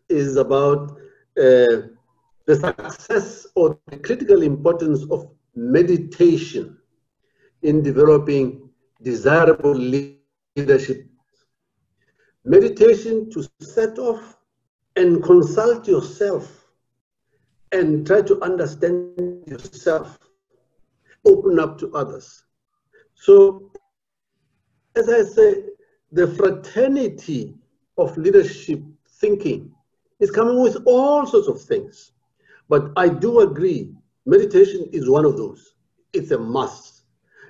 is about uh, the success or the critical importance of meditation in developing desirable leadership meditation to set off and consult yourself and try to understand yourself, open up to others. So, as I say, the fraternity of leadership thinking is coming with all sorts of things. But I do agree, meditation is one of those. It's a must.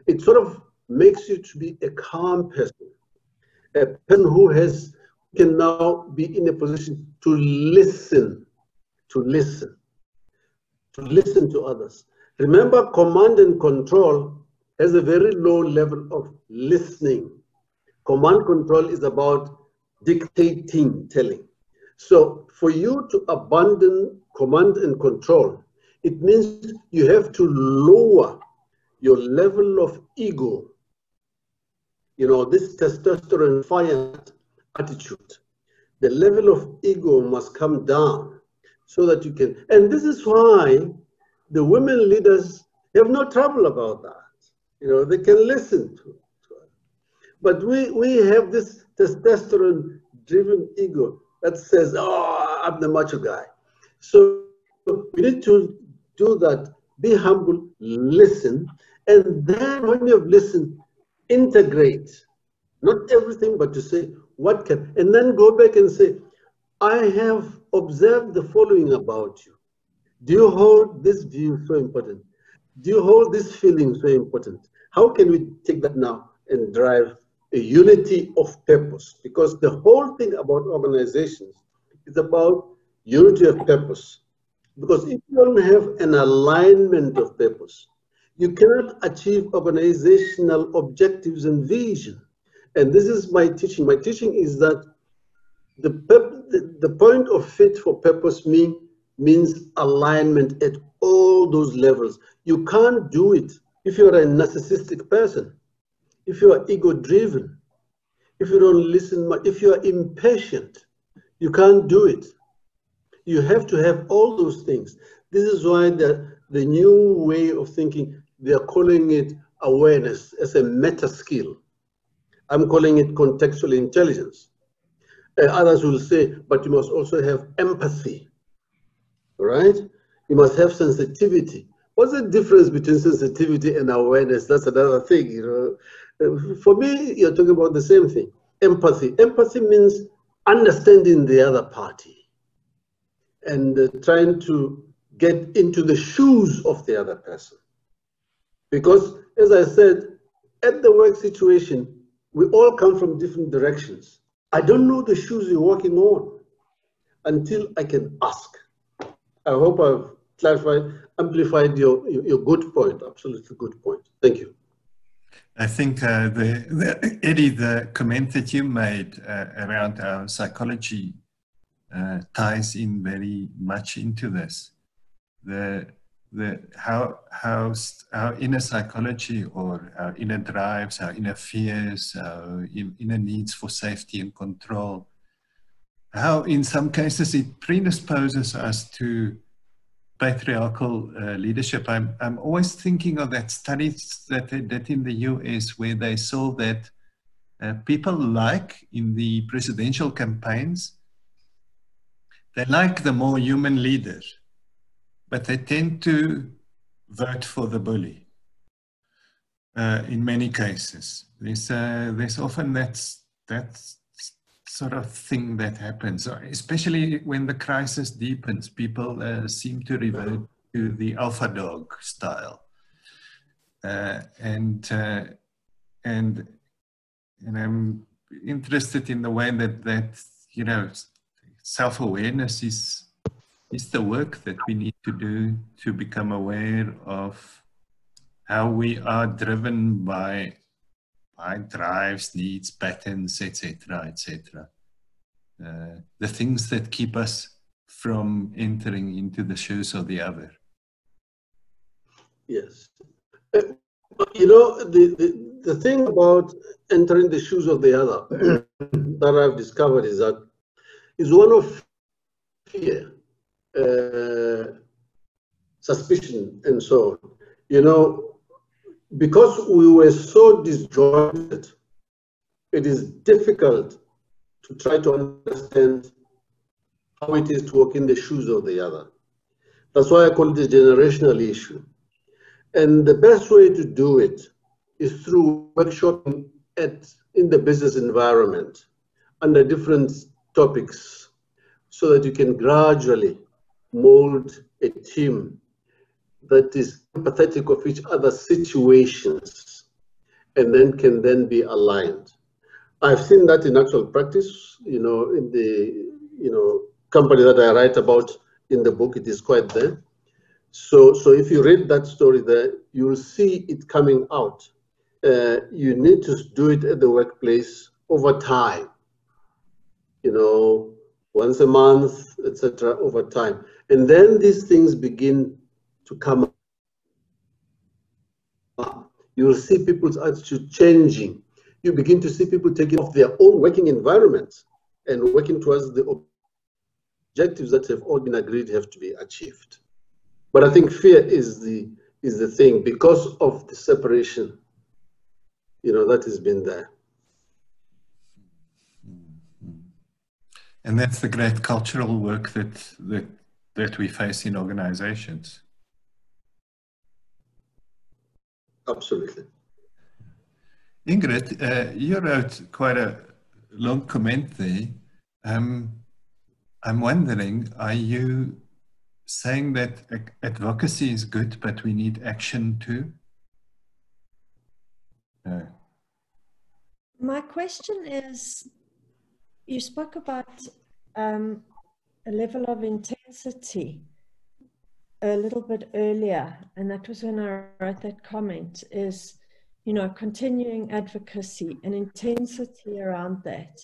It sort of makes you to be a calm person a person who has can now be in a position to listen, to listen, to listen to others. Remember, command and control has a very low level of listening. Command control is about dictating, telling. So for you to abandon command and control, it means you have to lower your level of ego you know, this testosterone fired attitude, the level of ego must come down so that you can, and this is why the women leaders have no trouble about that. You know, they can listen to, to it. But we, we have this testosterone driven ego that says, oh, I'm the macho guy. So we need to do that, be humble, listen, and then when you've listened, integrate, not everything, but to say what can, and then go back and say, I have observed the following about you. Do you hold this view so important? Do you hold this feeling so important? How can we take that now and drive a unity of purpose? Because the whole thing about organizations is about unity of purpose. Because if you don't have an alignment of purpose, you cannot achieve organizational objectives and vision. And this is my teaching. My teaching is that the, the, the point of fit for purpose mean, means alignment at all those levels. You can't do it if you're a narcissistic person, if you are ego driven, if you don't listen, if you are impatient, you can't do it. You have to have all those things. This is why the, the new way of thinking they are calling it awareness as a meta skill. I'm calling it contextual intelligence. Uh, others will say, but you must also have empathy, right? You must have sensitivity. What's the difference between sensitivity and awareness? That's another thing, you know. Uh, for me, you're talking about the same thing. Empathy. Empathy means understanding the other party and uh, trying to get into the shoes of the other person. Because, as I said, at the work situation, we all come from different directions. I don't know the shoes you're walking on until I can ask. I hope I've clarified, amplified your, your good point. Absolutely good point. Thank you. I think uh, the, the, Eddie, the comment that you made uh, around our psychology uh, ties in very much into this. The the how how our inner psychology or our inner drives, our inner fears, our inner needs for safety and control, how in some cases it predisposes us to patriarchal uh, leadership. I'm, I'm always thinking of that studies that they did in the US where they saw that uh, people like in the presidential campaigns, they like the more human leader, but they tend to vote for the bully uh, in many cases. There's, uh, there's often that, that sort of thing that happens, especially when the crisis deepens. People uh, seem to revert to the alpha dog style, uh, and uh, and and I'm interested in the way that that you know self awareness is is the work that we need to do to become aware of how we are driven by by drives, needs, patterns, etc., etc. Uh, the things that keep us from entering into the shoes of the other. Yes. Uh, you know, the, the, the thing about entering the shoes of the other that I've discovered is that is one of fear, uh, suspicion, and so on. You know, because we were so disjointed, it is difficult to try to understand how it is to walk in the shoes of the other. That's why I call it a generational issue. And the best way to do it is through workshopping at, in the business environment under different topics so that you can gradually mold a team that is empathetic of each other's situations and then can then be aligned. I've seen that in actual practice, you know, in the, you know, company that I write about in the book, it is quite there. So, so if you read that story there, you'll see it coming out. Uh, you need to do it at the workplace over time, you know, once a month, etc., over time. And then these things begin to come up. You will see people's attitude changing. You begin to see people taking off their own working environments and working towards the objectives that have all been agreed have to be achieved. But I think fear is the is the thing because of the separation, you know, that has been there. And that's the great cultural work that that that we face in organizations. Absolutely. Ingrid, uh, you wrote quite a long comment there. Um, I'm wondering, are you saying that advocacy is good, but we need action too? No. My question is, you spoke about um, a level of intensity a little bit earlier, and that was when I wrote that comment, is, you know, continuing advocacy and intensity around that.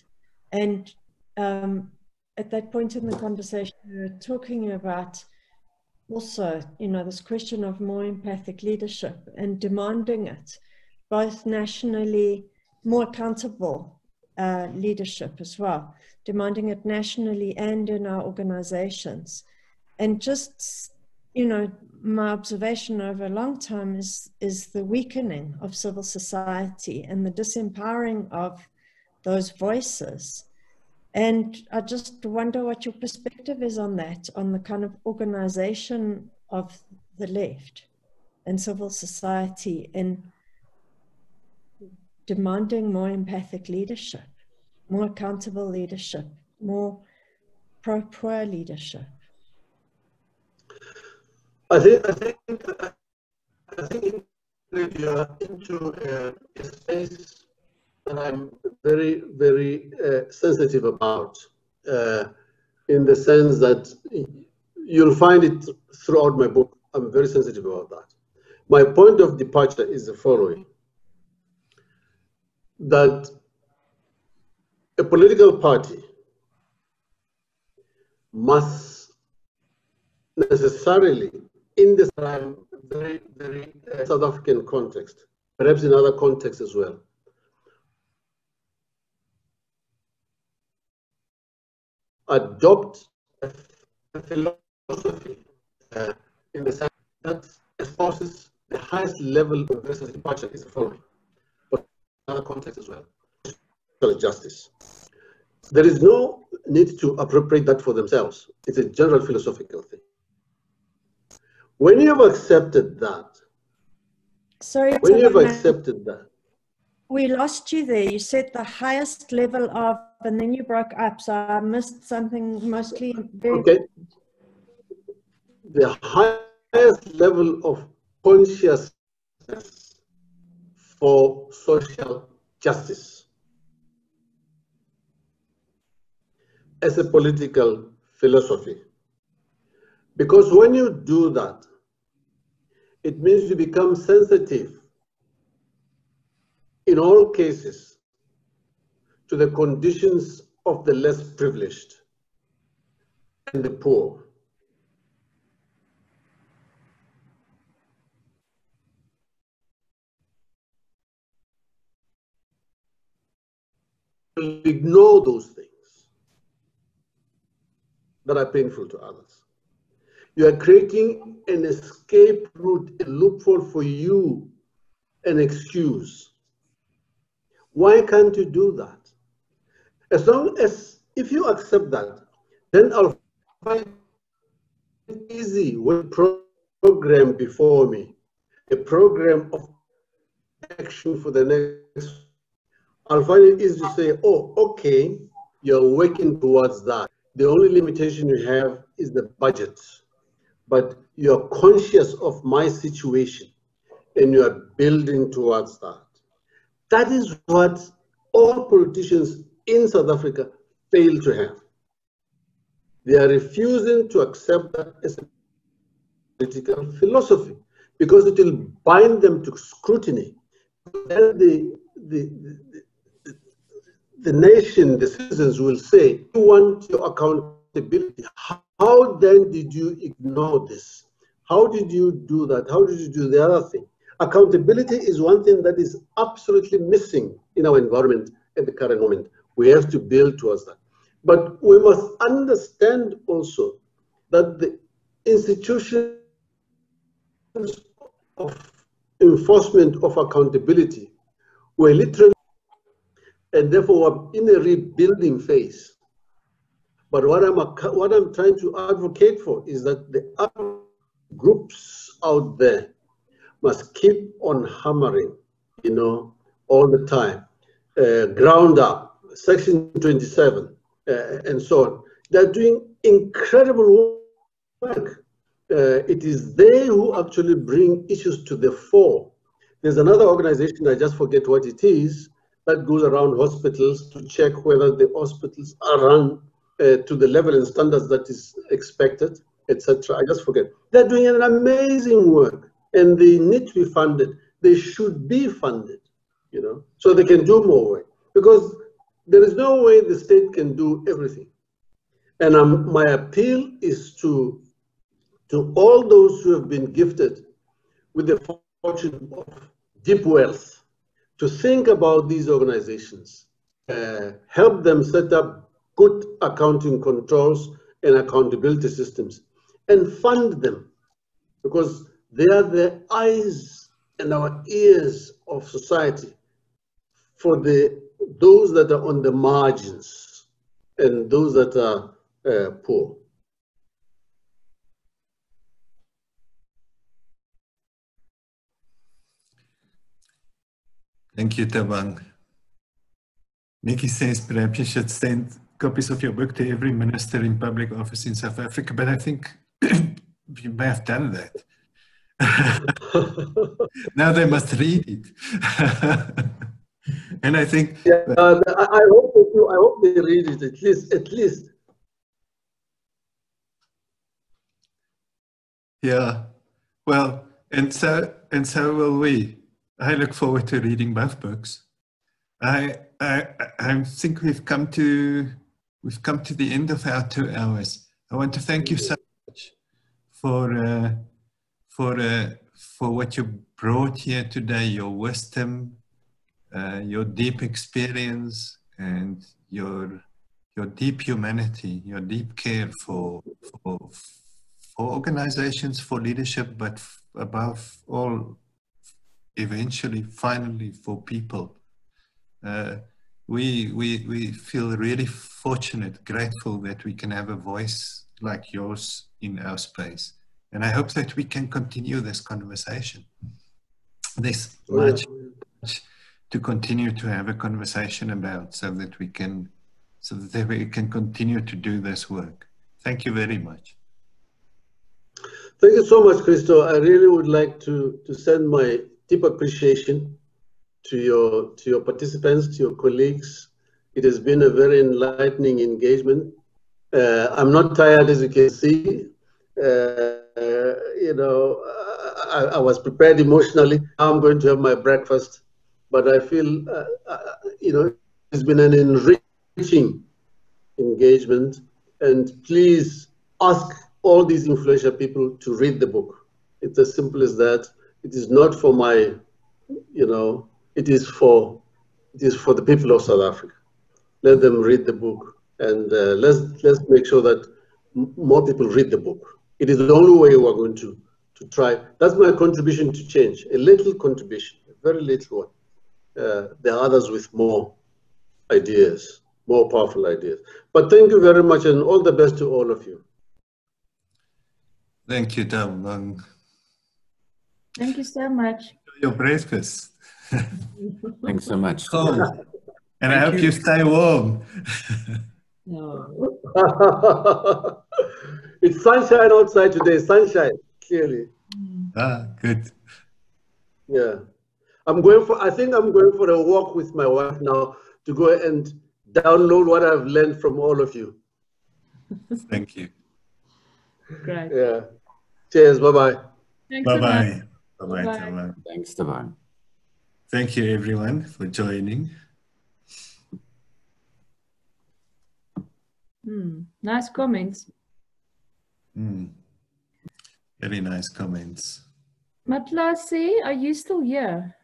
And um, at that point in the conversation, we were talking about also, you know, this question of more empathic leadership and demanding it, both nationally, more accountable uh, leadership as well, demanding it nationally and in our organizations. And just you know, my observation over a long time is, is the weakening of civil society and the disempowering of those voices. And I just wonder what your perspective is on that, on the kind of organization of the left and civil society in demanding more empathic leadership, more accountable leadership, more pro-poor leadership. I think I think I think into a, a space that I'm very very uh, sensitive about, uh, in the sense that you'll find it throughout my book. I'm very sensitive about that. My point of departure is the following that a political party must necessarily, in this very, very uh, South African context, perhaps in other contexts as well, adopt a philosophy uh, in the sense that espouses the highest level of versus departure is the following, other context as well, justice. There is no need to appropriate that for themselves. It's a general philosophical thing. When you have accepted that, Sorry, when you have accepted that, we lost you there. You said the highest level of, and then you broke up. So I missed something mostly very. Okay. The highest level of consciousness for social justice as a political philosophy. Because when you do that, it means you become sensitive in all cases to the conditions of the less privileged and the poor. Ignore those things that are painful to others. You are creating an escape route, a loophole for you, an excuse why can't you do that? As long as, if you accept that, then I'll find it easy with program before me, a program of action for the next. I'll find it easy to say, oh, okay, you're working towards that. The only limitation you have is the budget, but you're conscious of my situation and you are building towards that. That is what all politicians in South Africa fail to have. They are refusing to accept that as a political philosophy because it will bind them to scrutiny. Then the, the, the, the nation, the citizens will say, you want your accountability. How then did you ignore this? How did you do that? How did you do the other thing? Accountability is one thing that is absolutely missing in our environment at the current moment. We have to build towards that. But we must understand also that the institutions of enforcement of accountability were literally, and therefore we're in a rebuilding phase. But what I'm, what I'm trying to advocate for is that the other groups out there must keep on hammering, you know, all the time. Uh, GroundUp, Section 27, uh, and so on. They're doing incredible work. Uh, it is they who actually bring issues to the fore. There's another organization, I just forget what it is, that goes around hospitals to check whether the hospitals are run uh, to the level and standards that is expected, etc. I just forget. They're doing an amazing work and they need to be funded. They should be funded, you know, so they can do more work. Because there is no way the state can do everything. And um, my appeal is to, to all those who have been gifted with the fortune of deep wealth to think about these organizations, uh, help them set up good accounting controls and accountability systems, and fund them. Because they are the eyes and our ears of society for the those that are on the margins and those that are uh, poor. Thank you, Thabang. Nikki says perhaps you should send copies of your book to every minister in public office in South Africa, but I think you may have done that. now they must read it. and I think. Yeah, uh, I, hope they do. I hope they read it at least. At least. Yeah. Well, and so and so will we. I look forward to reading both books. I I I think we've come to we've come to the end of our two hours. I want to thank you so much for uh, for uh, for what you brought here today, your wisdom, uh, your deep experience, and your your deep humanity, your deep care for for for organizations, for leadership, but above all, eventually, finally, for people. Uh, we, we, we feel really fortunate, grateful that we can have a voice like yours in our space. And I hope that we can continue this conversation. There's much, much to continue to have a conversation about so that we can so that we can continue to do this work. Thank you very much. Thank you so much, Christo. I really would like to, to send my deep appreciation to your to your participants, to your colleagues. It has been a very enlightening engagement. Uh, I'm not tired, as you can see. Uh, you know, I, I, was prepared emotionally. I'm going to have my breakfast, but I feel, uh, uh you know, it's been an enriching engagement. And please ask all these influential people to read the book. It's as simple as that. It is not for my, you know, it is for it is for the people of South Africa. Let them read the book, and uh, let's let's make sure that more people read the book. It is the only way we're going to to try. That's my contribution to change. A little contribution, a very little one. Uh, there are others with more ideas, more powerful ideas. But thank you very much, and all the best to all of you. Thank you, Tom. Thank you so much. Your breakfast. Thanks so much. And I hope you. you stay warm. no. it's sunshine outside today, sunshine, clearly. Ah, good. Yeah. I'm going for, I think I'm going for a walk with my wife now to go and download what I've learned from all of you. Thank you. Great. Yeah. Cheers. Bye-bye. Bye-bye. Bye-bye. Thanks, Thabang. Thank you, everyone, for joining. Mm, nice comments. Mm, very nice comments. Matlasi, are you still here?